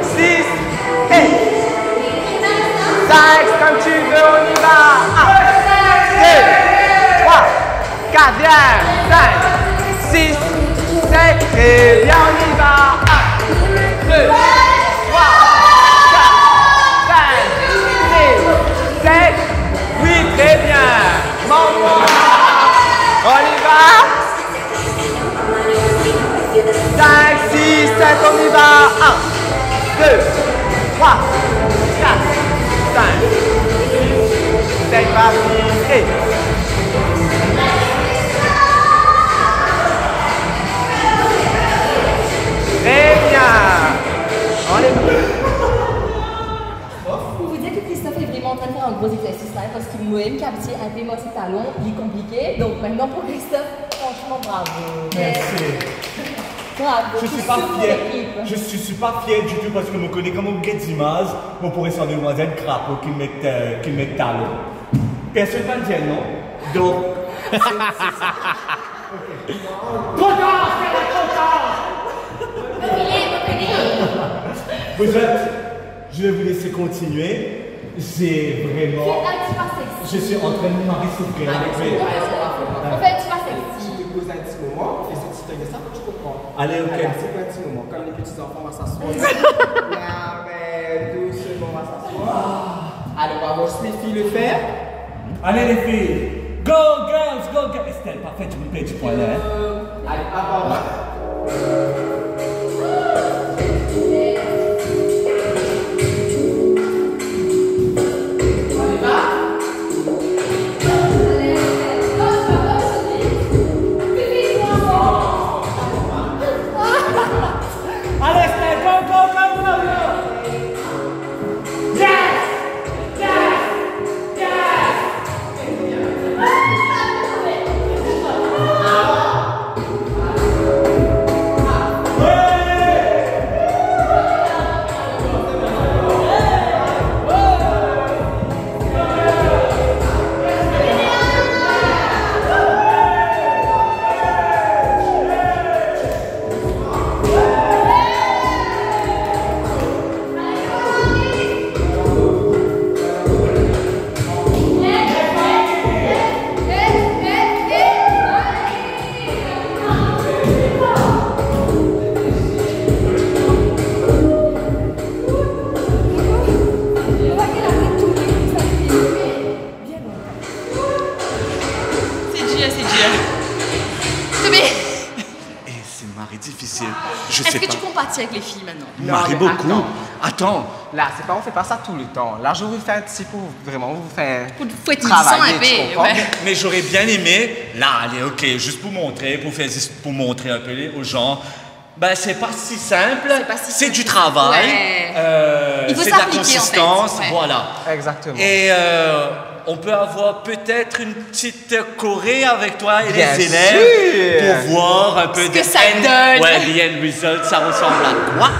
6 et 5, comme tu veux, on y va 1, 2, 3, 4, bien 5, 6, 7 et bien on y va 1, 2, 3, capté un peu moi ses talons, il est compliqué. Donc maintenant pour Christophe, franchement bravo. Merci. Bravo. Je suis pas fier. Je suis, suis pas fier du tout parce que je connais comme d'image, on pourrait s'en demoiselle crapaud qui met euh, qui met talon. Personne va le dire non? Donc. c'est- ça. Ok. Trop tard, c'est trop tard. Vous êtes, je vais vous laisser continuer. J'ai vraiment. Un petit pas sexy. Je suis en train de sur le avec mes- On fait pas sexy. Je te pose un petit moment, et si tu te ça, je comprends. Allez, ok. Alors, c'est un petit moment Comme les petits enfants, on va s'asseoir. Là, mais doucement, on va s'asseoir. Alors, on va voir si les filles le faire. Allez les filles. Go girls, go girls. Estelle, parfait, tu me payes du point là. hein. Allez, avant. Beaucoup. attends. Attends. Là, c'est pas, on fait pas ça tout le temps. Là, je vous fais un petit pour vraiment vous faire. Pour sang travailler, un tu ouais. Mais j'aurais bien aimé, là, allez, ok, juste pour montrer, pour faire, pour montrer un peu aux gens. Ben, c'est pas si simple. C'est si du travail. Ouais. euh, Il faut c'est de la s'appliquer, en fait. consistance. Ouais. Voilà. Exactement. Et euh, on peut avoir peut-être une petite choré avec toi et Bien les élèves sûr. pour voir un peu Ce que de ça end- donne. Ouais, the end result, ça ressemble à quoi?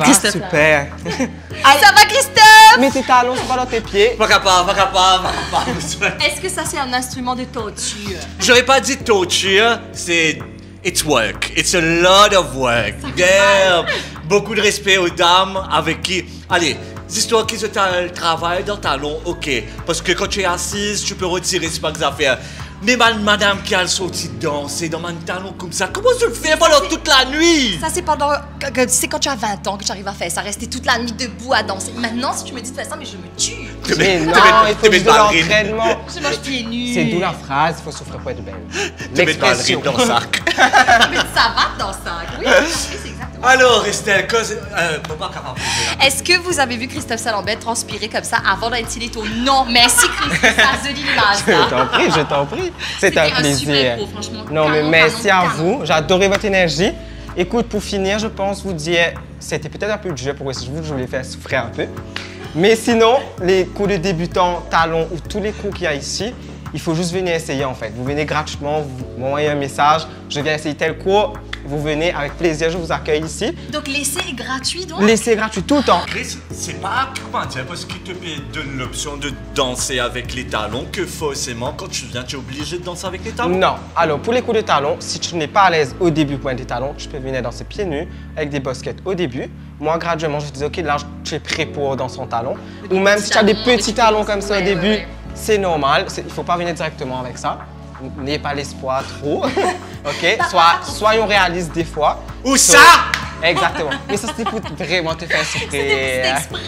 Christophe. super. Ça va, Christophe? Mets tes talons, c'est pas dans tes pieds. Pas capable, pas capable, pas capable. Est-ce que ça, c'est un instrument de torture? J'aurais pas dit torture, c'est it's work. It's a lot of work. Damn. Beaucoup de respect aux dames avec qui. Allez, histoires qui se tra- travaillent dans le talon, ok. Parce que quand tu es assise, tu peux retirer, c'est pas que affaires. Mais ma- madame qui a le sorti danser dans mon talon comme ça, comment tu le fais pendant toute la nuit? Ça, c'est pendant. que- que- C'est quand tu as 20 ans que tu arrives à faire ça, rester toute la nuit debout à danser. Maintenant, si tu me dis de faire ça, mais je me tue. Mais non, il faut juste de l'entraînement. Je mange pieds nus. C'est d'où la phrase, il faut souffrir pour être belle. Te mets dans le sac. Mais ça va dans ça. Oui, c'est exactement. Alors, Estelle, cause. Euh. Est-ce que vous avez vu Christophe Salambert transpirer comme ça avant d'être ton Non, merci Christophe, ça se dit l'image. Je là. t'en prie, je t'en prie. C'est un un plaisir. super pro, franchement. Non, mais merci à vous. J'ai adoré votre énergie. Écoute, pour finir, je pense vous dire, c'était peut-être un peu dur pour essayer, je voulais faire souffrir un peu. Mais sinon, les cours de débutants, talons ou tous les cours qu'il y a ici, il faut juste venir essayer en fait. Vous venez gratuitement, vous m'envoyez un message, je viens essayer tel cours, vous venez avec plaisir, je vous accueille ici. Donc l'essai est gratuit donc? Laissez gratuit tout le temps. Chris, c'est pas comment dire, parce qu'il te donne l'option de danser avec les talons que forcément, quand tu viens, tu es obligé de danser avec les talons. Non. Alors, pour les coups de talons, si tu n'es pas à l'aise au début pour mettre des talons, tu peux venir danser pieds nus avec des baskets au début. Moi, graduellement, je te dis, OK, là, tu es prêt pour dans son talon. Ou même si tu as des petits talons comme ça au début, ouais, ouais. C'est normal. Il ne faut pas venir directement avec ça. N'ayez pas l'espoir trop. OK? Sois- soyons réalistes des fois. So- ça? Exactement. Mais ça, c'était pour vraiment te faire souffrir. C'était exprès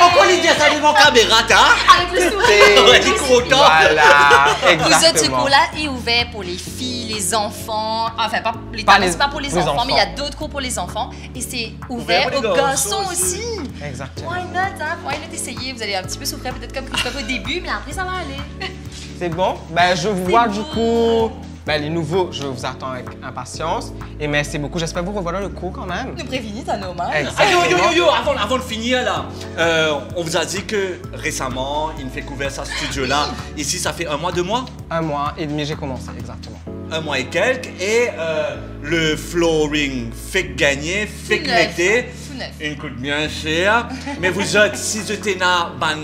Pourquoi dit ça devant caméra, t'as Avec le sourire il est content. Voilà, Vous êtes ce exactement. cours-là est ouvert pour les filles, les enfants. Enfin, pas les Pas les- pas pour les, les enfants, mais il y a d'autres cours pour les enfants. Et c'est Ouvert aux garçons aussi. Exactement. Why not, hein? Why not essayer? Vous allez un petit peu souffrir peut-être comme Christophe au début, mais après ça va aller. C'est bon? Ben, je vous vois bon. du coup. Ben, les nouveaux, je vous attends avec impatience. Et merci beaucoup. J'espère vous revoir dans le cours quand même. Nous prévenir, t'as normal. Ah, yo, yo, yo, yo, avant, avant de finir là, euh, on vous a dit que récemment, il fait couvert sa studio là. Ici, ça fait un mois, deux mois? Un mois et demi, j'ai commencé, exactement. un mois et quelques. Et euh, le flooring fait gagner, fait neuf. Une coûte bien cher. Mais vous êtes, si vous êtes là, ban,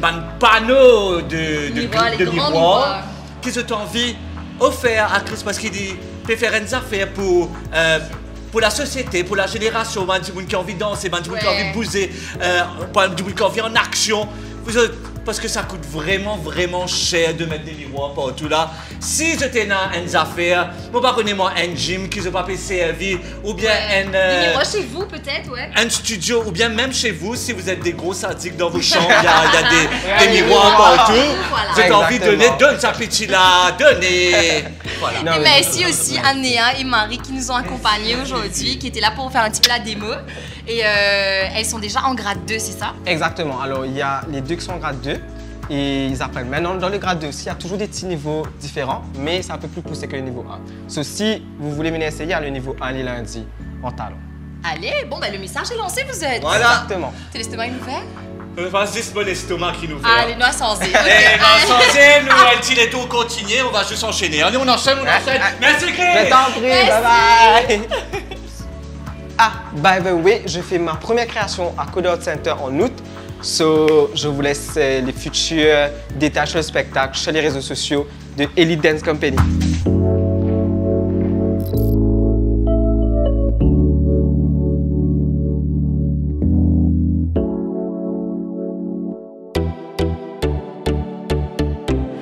ban panneau de, de, de grands miroir, miroirs. qui se envie offert à Chris parce qu'il dit peut faire une affaire pour. euh, pour la société, pour la génération, man, qui a envie de danser, man, qui a Ouais. envie de bouger, euh, qui a envie en action. Vous êtes- parce que ça coûte vraiment, vraiment cher de mettre des miroirs partout là. Si j'étais dans une affaire, moi, pas connais moi un gym qui ne pas servi, ou bien un. Des euh, miroirs chez vous, peut-être, ouais. un studio ou bien même chez vous, si vous êtes des gros sadiques dans vos chambres, il y a, il y a des, miroirs miroirs. partout. Voilà. Vous avez envie de donner, donne sa petite là, donnez. Voilà. Non, Et mais- merci aussi à Néa et Marie qui nous ont accompagnés aujourd'hui, qui étaient là pour faire un petit peu la démo. Et euh, elles sont déjà en grade 2, c'est ça? Exactement. Alors, il y a les deux qui sont en grade 2 et ils apprennent. Maintenant, dans le grade 2 aussi, il y a toujours des petits niveaux différents, mais c'est un peu plus poussé que le niveau 1. So, si vous voulez venir essayer, il y a le niveau 1 les lundis en talon. Allez, bon, ben le message est lancé, vous êtes. Voilà. Exactement. C'est l'estomac est ouvert? Pense que c'est bon l'estomac qui nous fait. Allez, noix sans Ok, Et dans allez. le sens, nous, un petit et tout, continue, on va juste enchaîner. Allez, on enchaîne, on enchaîne. Merci, Je Chris. t'en prie, bye bye! Ah, by the way, je fais ma première création à Code Art Center en août. So, je vous laisse euh, les futurs détails sur le spectacle sur les réseaux sociaux de Elite Dance Company.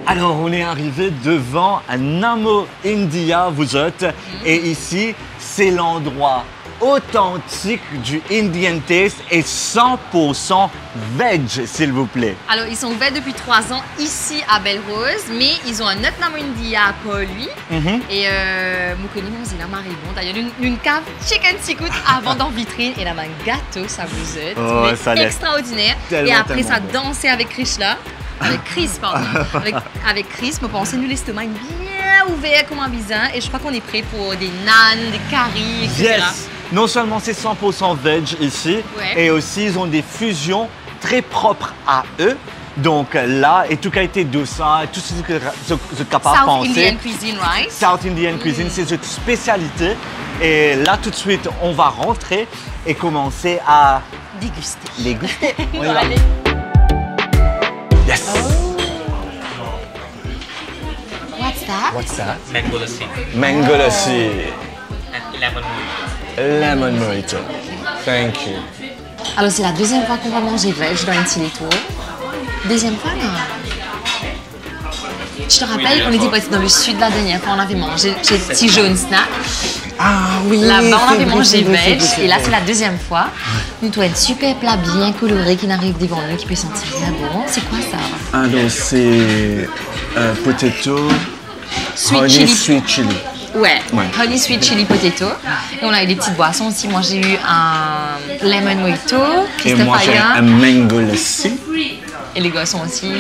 Alors, on est arrivé devant Namo India, vous êtes, et ici, c'est l'endroit authentique du Indian Taste et 100% veg, s'il vous plaît. Alors, ils sont ouverts depuis trois ans ici à Belle-Rose, mais ils ont un autre nom India pour lui. Mhm. Et euh, vous connaissez mon zéla bon. D'ailleurs, une, une cave chicken sikut avant dans vitrine et là, un gâteau, ça vous aide. Oh, ça extraordinaire. Et après ça, bon. danser avec Krishna. Avec Chris, pardon. avec, avec Chris, me pensez, nous, l'estomac est bien ouvert comme un bizarre. Et je crois qu'on est prêt pour des nanes, des caries, etc. Yes! Non seulement c'est 100% veg ici, Ouais. et aussi ils ont des fusions très propres à eux. Donc là, et tout qualité de ça, tout ce que vous êtes capable de South penser. Indian cuisine, right? South Indian cuisine, c'est une spécialité. Et là, tout de suite, on va rentrer et commencer à Déguster. déguster. On y va. Yes! That? What's that? mango lassi Mango lassi. and lemon mojito. Lemon mojito. Thank you. Alors, c'est la deuxième fois qu'on va manger veg dans Intilito. Deuxième fois, là. Je te rappelle qu'on était passé dans le sud la dernière fois, on avait mangé chez Petit Jaune Snack. Ah oui. Là-bas, on avait vrai, mangé veg. Et là, c'est c'est la deuxième fois. Nous, toi, un super plat bien coloré qui n'arrive devant nous, qui peut sentir bien bon. C'est quoi ça? Alors c'est euh, potato, Sweet honey chili. sweet chili. Ouais. Ouais. Honey sweet chili potato. Et on a eu des petites boissons aussi. Moi, j'ai eu un lemon mojito. Et moi j'ai un mango lassi. Et les gars sont aussi.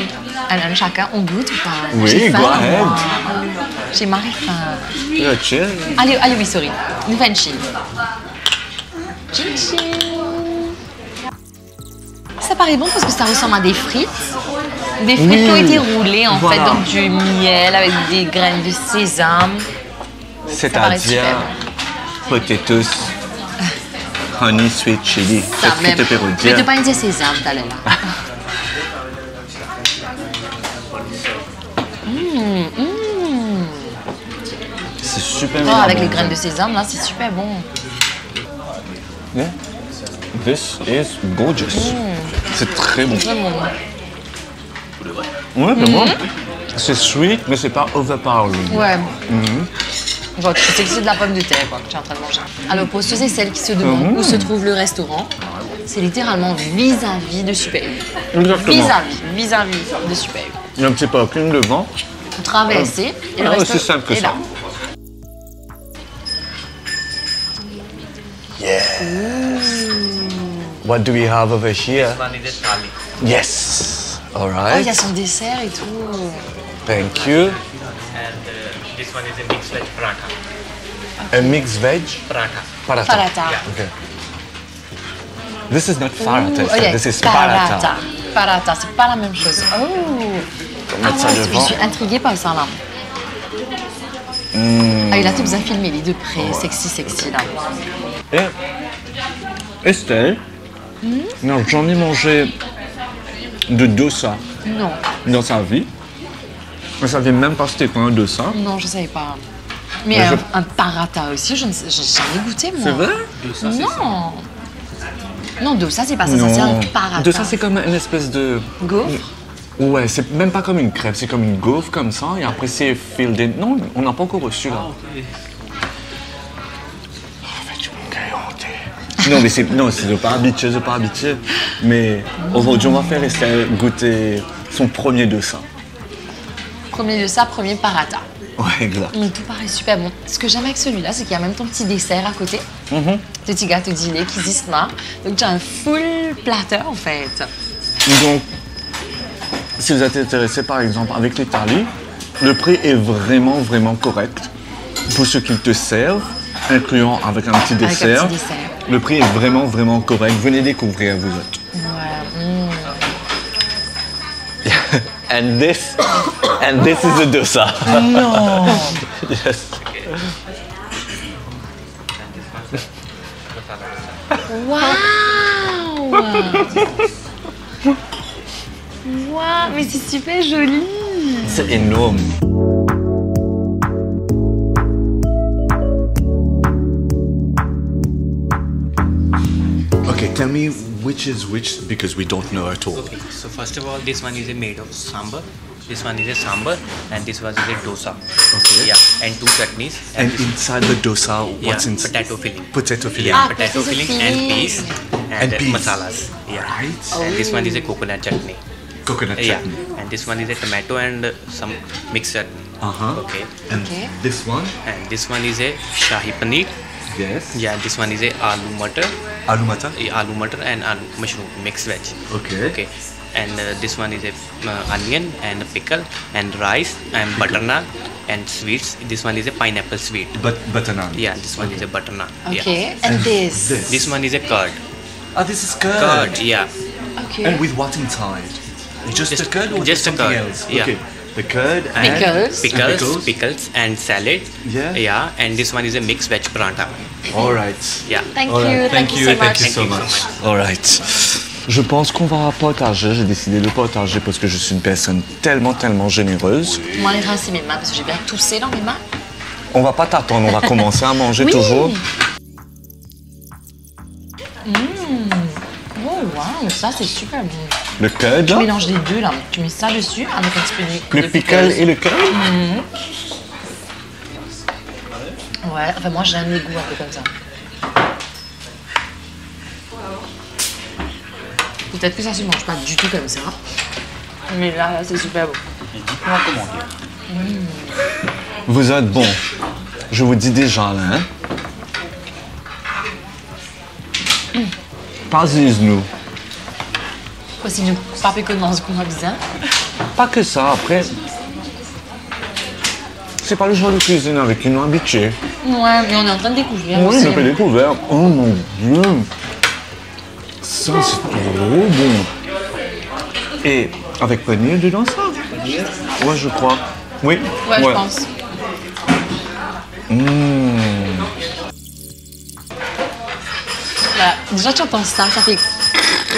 Un, un chacun. On goûte ou pas? Oui, go ahead. J'ai marre faim. Chill. Allez, allez, oui, sorry. Faisons chill. Chill, chill. Ça paraît bon parce que ça ressemble à des frites. Des frites Oui. qui ont été roulées en Voilà. fait dans du miel avec des graines de sésame. C'est-à-dire potatoes, honey sweet chili. Mais pérodienne. tu pas dire sésame, t'as l'air là. C'est super Oh, avec les graines de sésame, là, c'est super bon. Yeah. This is gorgeous. C'est très bon. Vraiment. Ouais, mais Mm-hmm. bon. C'est sweet, mais c'est pas overpowering. Ouais. Genre, tu sais que c'est de la pomme de terre, quoi, que tu es en train de manger. Alors, pour ceux et celles qui se demandent où se trouve le restaurant, c'est littéralement vis-à-vis de Super U. Exactement. Vis-à-vis, vis-à-vis de Super U. Il y a un petit parking devant. Vous traversez et le Ah, restaurant aussi simple que est ça. là. What do we have over here? Yes. All Oh, il right. y a son dessert et tout. Thank you. And uh, this one is a mixed veg? Paratha. A mixed veg Paratha. paratha. Paratha. Okay. This is not paratha. Oh, yeah, This is paratha. paratha. Paratha, c'est pas la même chose. Oh Ah ça ouais, je suis intriguée par ça là. Hmm. Ah, il a tout bien filmé, les deux près, sexy, sexy là. Et Estelle, Hmm? n'a jamais mangé de dosa Non, dans sa vie. Elle savait même pas c'était quoi un dosa. non, je savais pas. Mais un, je- un paratha aussi, je ne sais, j'ai jamais goûté moi. C'est vrai Non. Non, dosa c'est pas ça, ça c'est un paratha. Dosa c'est comme une espèce de... Gaufre Ouais, c'est même pas comme une crêpe, c'est comme une gaufre comme ça, et après c'est filled in. Non, on n'a pas encore reçu là. Ah, Non, mais c'est non, c'est pas habitué, c'est pas habitué. Mais aujourd'hui, on va faire Estelle goûter son premier de ça. Premier de ça, premier paratha. Ouais, exact. Mais tout paraît super bon. Ce que j'aime avec celui-là, c'est qu'il y a même ton petit dessert à côté. Mhm. Le petit gâteau dîner qui dit smart. Donc tu as un full platter en fait. Donc, si vous êtes intéressé par exemple avec l'Italie, le prix est vraiment, vraiment correct pour ce qu'ils te servent, incluant avec un petit Avec un dessert. petit dessert. Le prix est vraiment, vraiment correct. Venez découvrir, vous êtes. Ouais. And this, and this is a dosa. Non yes. Waouh Waouh Mais c'est super joli C'est énorme. Tell me which is which because we don't know at all. Okay, so first of all, this one is a made of sambar. This one is a sambar, and this one is a dosa. Okay. Yeah, and two chutneys. And this- inside the dosa, yeah, what's in potato filling. Potato filling. Yeah, Ah, potato potato filling and filling. peas and, And uh, peas. masalas. Yeah. Right. And this one is a coconut chutney. Coconut Yeah. chutney. And this one is a tomato and uh, some mixed chutney. Uh-huh. Okay. And Okay. this one? And this one is a shahi paneer. Yes. Yeah, this one is a aloo matar. Aloo matar? Yeah, aloo matar and aloo mushroom mixed veg. Okay. Okay. And uh, this one is a uh, onion and a pickle and rice and butter naan and sweets. This one is a pineapple sweet. But butter naan. Yeah, this one is a butter naan. Yeah. Okay, and this This. This one is a curd. Ah, this is curd. Curd, yeah. Okay. And with what inside? Just, Just- the curd or just the something curd, else? yeah. Okay. The curd and Pickles. Pickles, pickles. pickles, and salad. Yeah. Yeah, and this one is a mixed veg paratha. All right. Yeah. Thank All you, right. thank, you, so much. Thank you so Thank you much. so All right. Je pense qu'on va partager. J'ai décidé de partager parce que je suis une personne tellement, tellement généreuse. Moi, les rincer mes mains parce que j'ai bien toussé dans mes mains. On va pas t'attendre, on va commencer à manger Oui. toujours. Oh, Hum, ça, c'est super bon. Le curd, Tu mélanges les deux, là. Tu mets ça dessus avec un petit peu de Le pickle et le curd. Ouais, enfin, moi, j'aime les goûts un peu comme ça. Peut-être que ça se mange pas du tout comme ça. Mais là, là, c'est super beau. Vous êtes bon. Je vous dis déjà, là. Hein? Voici nous pape commence qu'on a besoin. Pas que ça, après. C'est pas le genre de cuisine avec qui nous habitués. Ouais, mais on est en train de découvrir Oui, aussi. j'ai fait découvert. Oh mon dieu. Ça, c'est trop bon. Et avec panier dedans, ça? Ouais, je crois. Oui. Ouais, je pense. Mmh. Là, déjà, tu entends ça, ça fait.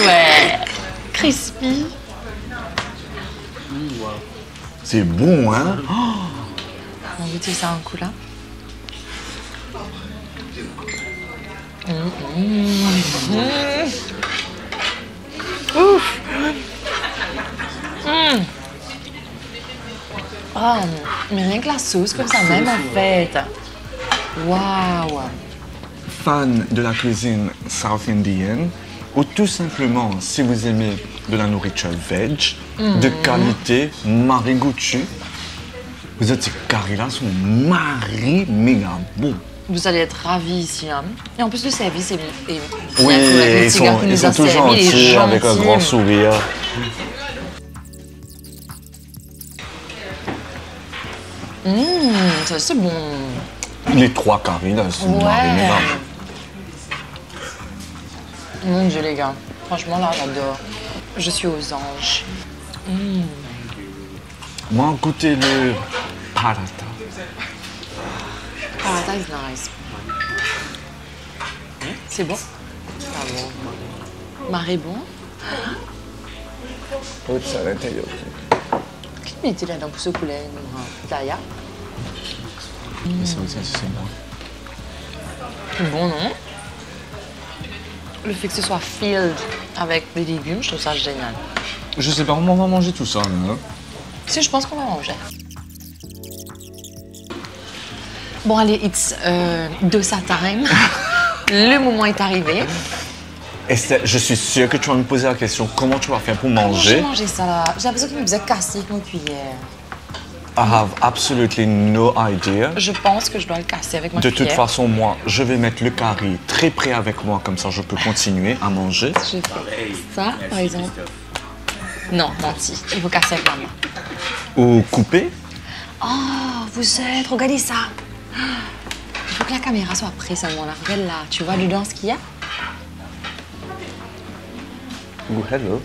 Ouais. Crispy. C'est bon, hein? On va goûter ça un coup là. Ouf. Ah, mais rien que la sauce comme ça même en fait. Waouh. Fan de la cuisine south indienne ou tout simplement si vous aimez de la nourriture veg, de qualité, marigoûtue, vous êtes ces carrés-là sont mari méga bons. Vous allez être ravis ici. Hein. Et en plus, le service est, est bien Oui, ils sont, ils sont a tous gentils avec un grand sourire. Mmh, ça, c'est bon. Les trois carrés là, sont méga. Mon Dieu, les gars. Franchement, là, j'adore. Je suis aux anges. Moi, goûtez le paratha. Paradise nice. C'est bon? Ah bon? Bon ça à l'intérieur. Qui mettait là-dedans pour ce poulet Daya Ça aussi, c'est bon. Bon, non? Le fait que ce soit filled avec des légumes, je trouve ça génial. Je sais pas comment on va manger tout ça. Hein. Si, je pense qu'on va manger. Bon, allez, it's euh, dosa time. Le moment est arrivé. Estelle, je suis sûr que tu vas me poser la question comment tu vas faire pour J'ai manger? mangé ça là? J'ai l'impression qu'il me faisait casser avec mon cuillère. I have absolutely no idea. Je pense que je dois le casser avec ma De cuillère. toute façon, moi, je vais mettre le carré très près avec moi, comme ça je peux continuer à manger. Je fais ça, par exemple. Non, menti. Il faut casser avec ma main. Ou couper. Oh, vous êtes, regardez ça. Il faut que la caméra soit prête à ce moment-là. Regarde là, tu vois dedans ce qu'il y a? Oh, hello.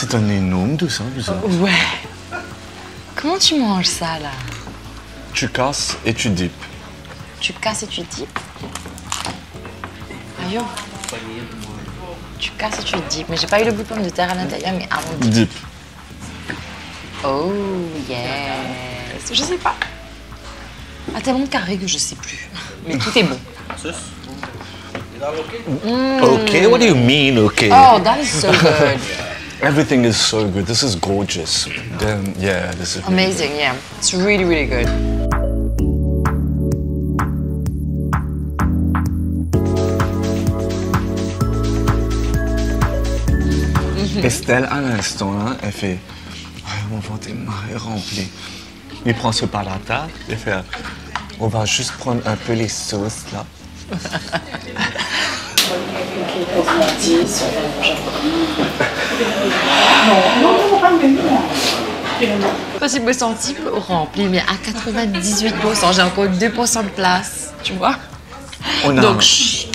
C'est un énorme tout ça. Ouais. Comment tu manges ça là? Tu casses et tu dips. Tu casses et tu dips Aïe. oh. Tu casses et tu dips. Mais j'ai pas eu le bout de pomme de terre à l'intérieur, mais avant de Dip. Oh, yes. Je sais pas. À tellement de carré que je sais plus. Mais tout est bon. Okay, what do you mean, okay? Oh, that is so good. Everything is so good. This is gorgeous. Then, yeah, this is really Amazing, yeah. It's really, really good. good. Estelle, à l'instant, là, elle fait Ah, Mon ventre est rempli. Il prend ce palata et fait On va juste prendre un peu les sauces, là. Possible senti rempli, mais à 98%. J'ai encore 2% de place, tu vois. On a... Donc, chut.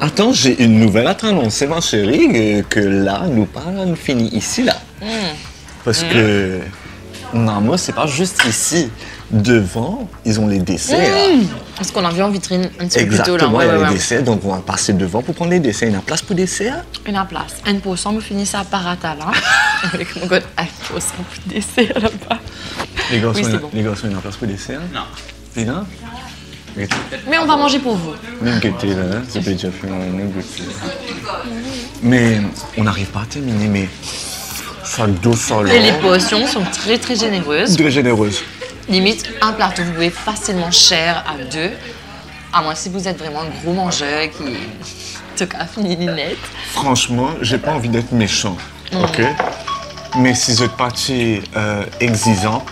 Attends, j'ai une nouvelle à t'annoncer, ma chérie, euh, que là, nous parlons fini ici, là. Parce que, non, moi, c'est pas juste ici. Devant, ils ont les desserts. Parce qu'on a vu en vitrine un petit peu plus tôt là. Exactement, Ouais, il y a ouais, les ouais. desserts, donc on va passer devant pour prendre les desserts. Il y a place pour dessert? Une à place. 1%, me finit ça par là. Avec mon code 1% pour dessert là-bas. Les garçons, Oui, il y a- bon. les garçons, il y a place pour dessert? Non. Et non? Mais on va manger pour vous. Même goûter là, hein, c'est déjà fait, même. Mais on n'arrive pas à terminer, mais ça dos ça Et les portions sont très très généreuses. Très généreuse. Limite, un plateau, vous pouvez facilement cher à deux. À moins si vous êtes vraiment un gros mangeur qui te caffe ni net. Franchement, j'ai pas envie d'être méchant, ok? Mais si je parti euh, exigeant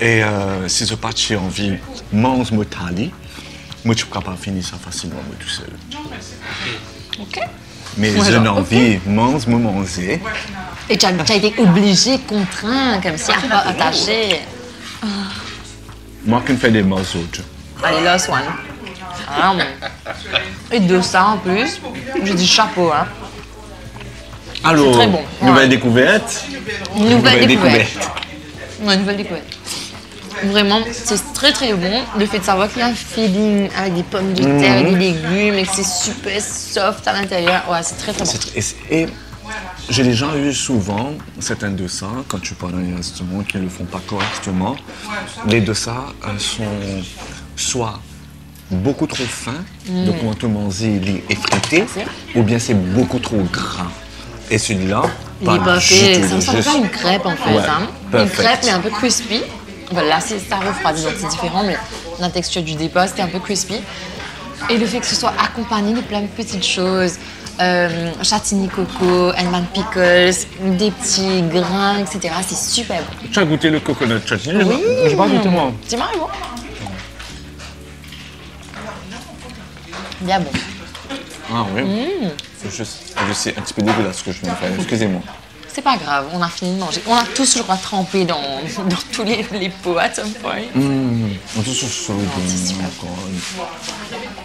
et euh, si je parti envie mange mon tali, moi je suis capable de finir ça facilement moi tout seul. Ok. Mais Ouais, j'ai alors, envie, mange, me manger. Et tu as, tu as été obligé, contraint, comme si, à pas attaché. Moi qui me fais des morceaux. Allez, last one. Ah. Et de ça en plus, j'ai dit chapeau. Hein. Alors, très bon, nouvelle ouais. découverte. Nouvelle, découverte. Ouais, nouvelle découverte. Vraiment, c'est très très bon. Le fait de savoir qu'il y a un feeling avec des pommes de terre et des légumes et que c'est super soft à l'intérieur. Ouais, c'est très très bon. Et j'ai déjà eu souvent certains de ça, quand tu parles les restaurants qui ne le font pas correctement, les de ça euh, sont soit beaucoup trop fins, donc tu manges, il est effrité, ou bien c'est beaucoup trop gras. Et celui-là, Il est pas fait. Ça ressemble juste- pas à une crêpe en fait. Ouais, hein. Une crêpe mais un peu crispy. Voilà, là ça refroidi donc c'est différent, mais la texture du départ c'était un peu crispy. Et le fait que ce soit accompagné de plein de petites choses. Euh, châtigny coco, Hellman pickles, des petits grains, etc. C'est super bon. Tu as goûté le coconut chutney Oui. Je pas goûté moi. C'est marrant bon. Bien bon. Ah oui. Mm. C'est juste, je sais un petit peu dégueulasse ce que je viens de faire, excusez-moi. C'est pas grave, on a fini de manger. On a tous, je crois, trempé dans, dans tous les, les pots à some point. On touche sur le.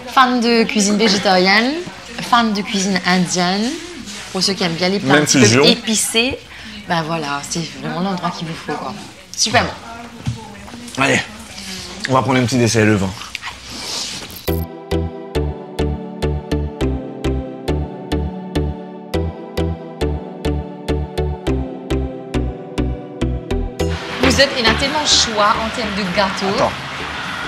Fan de cuisine végétarienne, fan de cuisine indienne, pour ceux qui aiment bien les plats Même un petit peu fusion. épicés, ben voilà, c'est vraiment l'endroit qu'il vous faut. Quoi. Super bon. Allez, on va prendre un petit dessert le vent. Vous êtes, il y a tellement de choix en termes de gâteaux. Attends.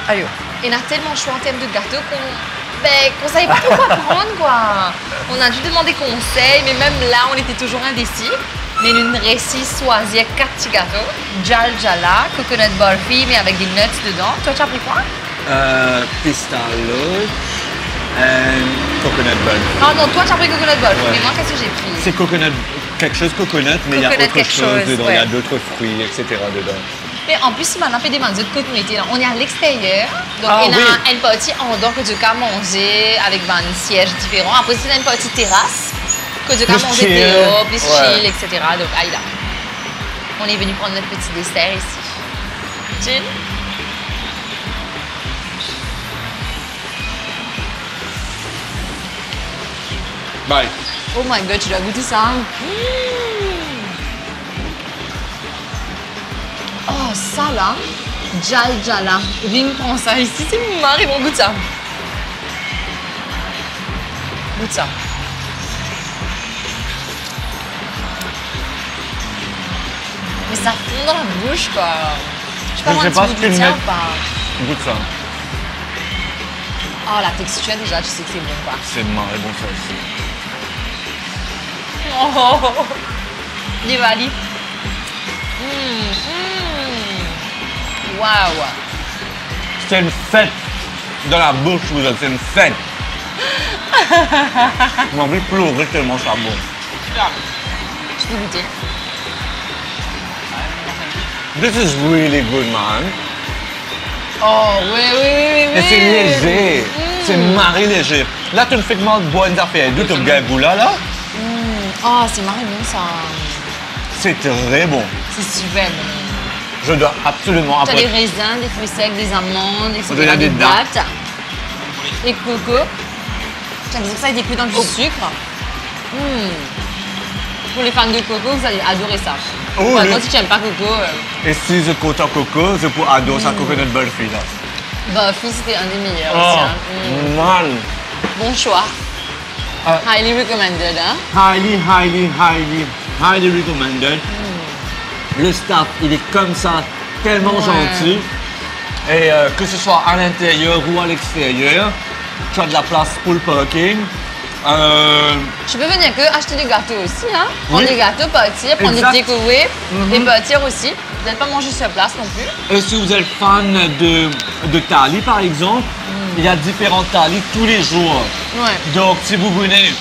Allez, il y a tellement de choix en termes de gâteaux qu'on ben, qu'on savait pas trop quoi prendre, quoi. On a dû demander conseil, mais même là, on était toujours indécis. Mais une récit choisir quatre gâteaux. Jal Jala, coconut barfi, mais avec des nuts dedans. Toi, tu as pris quoi? Euh, pistalo and coconut bun. Ah non, toi, tu as pris coconut barfi. Ouais. Mais moi, qu'est-ce que j'ai pris? C'est coconut, quelque chose coconut, mais il y a autre chose, chose, dedans. Il y a d'autres fruits, etc. dedans. Mais en plus, il m'a fait des manzes de là. On est à l'extérieur. Donc, Ah il y a oui. une partie en dehors que tu peux manger avec ben, un siège différent. Après, c'est une partie terrasse que tu peux Plus manger dehors, plus Ouais. chill, etc. Donc, aïe là. On est venu prendre notre petit dessert ici. Chill. Bye. Oh my god, tu dois goûter ça. hein. Oh, ça là. Jal Jala. Ring prend ça ici? C'est mon mari, mon goûte ça. Goûte ça. Mais ça fond dans la bouche, quoi. Je peux Je avoir sais un pas petit de tien ou pas Goûte ça. Oh, la texture, déjà, tu sais que c'est bon, quoi. C'est marré bon ça aussi. Oh, Diwali. Mmh, mmh. Waouh. C'est une fête dans la bouche, vous êtes, c'est une fête. J'ai envie de pleurer tellement ça bon. Je peux goûter. This is really good, man. Oh, oui, oui, oui, oui. Et c'est léger. C'est marré léger. Là, tu ne fais que mal bonnes affaires. D'où tu gagnes là, là? Oh, c'est marrant, bon, ça. C'est très bon. C'est super bon. Je dois absolument Tu as des raisins, des fruits secs, des amandes, etc. Des des dattes. des cocos. Tu as ça avec des cuits dans du sucre. Mmh. Pour les fans de coco, vous allez adorer ça. Oh, oui. contre, si tu n'aimes pas coco, euh, Et si je compte en coco, je peux adorer ça coconut burfi, là. fils, c'était un des meilleurs Oh, aussi. hein. Mmh. man. Bon choix. Ah. Highly recommended, hein? Highly, highly, highly, highly recommended. Le staff, il est comme ça, tellement Ouais. gentil. Et euh, que ce soit à l'intérieur ou à l'extérieur, tu as de la place pour le parking. Euh, Je peux venir que acheter des gâteaux aussi, hein. Prendre Oui. des gâteaux, partir, prendre Exact. des takeaways Mhm. et partir aussi. Vous n'allez pas manger sur place non plus. Et si vous êtes fan de, de Tali, par exemple, il y a différents Tali tous les jours. Ouais. Donc, si vous venez,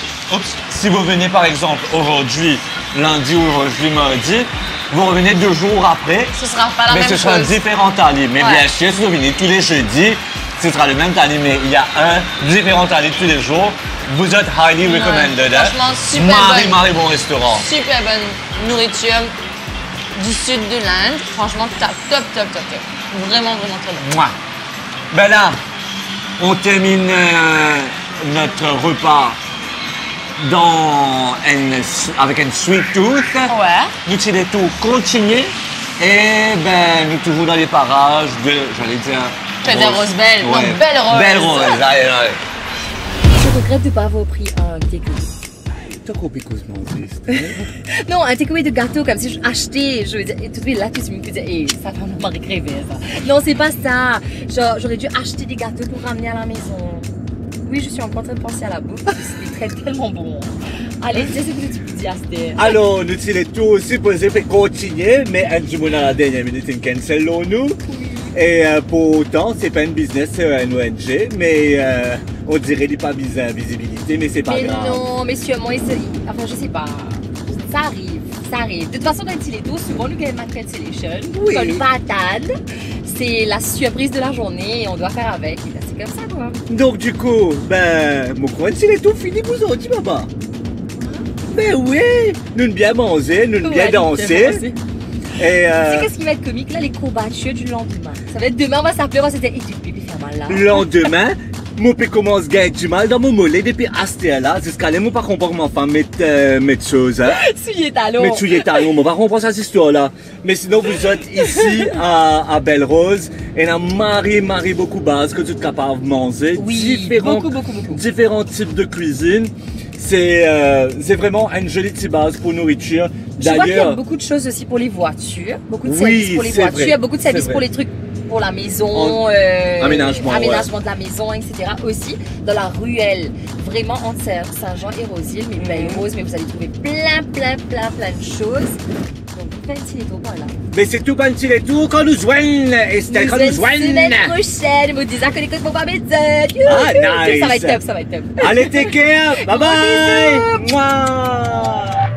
si vous venez par exemple aujourd'hui, lundi ou aujourd'hui, mardi, vous revenez deux jours après, Ce sera pas la mais même ce sera différent Tali. Mais Ouais. bien sûr, si vous venez tous les jeudis, ce sera le même Tali, mais il y a un différent Tali tous les jours. Vous êtes highly Ouais. recommended. hein. Franchement, super Marie, bonne. Marie, bon restaurant. Super bonne nourriture du sud de l'Inde. Franchement, top, top, top, top, top. Vraiment, vraiment très bon. Mouah. Ben là, on termine euh, notre repas dans avec un sweet tooth. Ouais. Nous tirons tout continuer. Et ben, nous toujours dans les parages de, j'allais dire... Que des roses belles. Non, belles roses. Belles roses, allez, allez. Je regrette de ne pas avoir pris un takeaway. T'as compris quoi Non, un takeaway de gâteau comme si je achetais, je veux dire, et tout de suite là, tu me dis, hey, ça va me faire rêver ça. Non, c'est pas ça. J'aurais dû acheter des gâteaux pour ramener à la maison. Oui, je suis en train de penser à la bouffe. C'est tellement bon. Allez, dis ce que tu peux dire, Asté. Alors, nous tirons tout supposé faire continuer, mais un jour à la dernière minute, une cancel nous. Et euh, pour autant, c'est pas une business, c'est un ONG, mais euh, on dirait qu'il pas bizarre visibilité, mais c'est pas Mais grave. non, mais sûrement, ils se- ils- enfin, je sais pas. Ça arrive, ça arrive. De toute façon, dans le Téléto, souvent, nous gagnons ma cancellation. Oui. Nous pas attendre, c'est la surprise de la journée et on doit faire avec. Et C'est comme ça, quoi. Donc du coup, ben, mon coin, c'est tout fini pour aujourd'hui, maman. Ben oui, nous bien manger, nous nous bien Ouais, danser. Et euh, qu'est-ce qui va être comique là, les courbatures du lendemain? Ça va être demain, on va s'appeler, on va se dire, et faire mal là. le lendemain, commence à gagner du mal dans mon mollet depuis Astéa là, jusqu'à là, mon pas comprendre mettre, euh, mettre choses. Souillé talon. Mais tu y es talon, mon pas comprendre cette histoire-là. Mais sinon, vous êtes ici à, à Belle Rose et on a Marie, Marie beaucoup base que tu es capable de manger. Oui, différents, beaucoup, beaucoup, beaucoup. différents types de cuisine. C'est euh, vraiment une jolie petite base pour nourriture. Je vois qu'il y a D'ailleurs, beaucoup de choses aussi pour les voitures, beaucoup de Oui, services pour les voitures, vrai, beaucoup de services pour les trucs pour la maison, En- euh, Aménagement, aménagement de la maison, etc. Aussi dans la ruelle, vraiment entre Saint-Jean et Rosille, mais Mhm. Rose, mais vous allez trouver plein, plein, plein, plein de choses. Donc, plein de petits par là. mais c'est tout tour quand nous joignent. Et c'était quand nous joignent. semaine prochaine, vous disant que l'écoute pour pas médecin. Ah, nice. Ça va être top, ça va être top. Allez, take care. Bye bye. Mouah.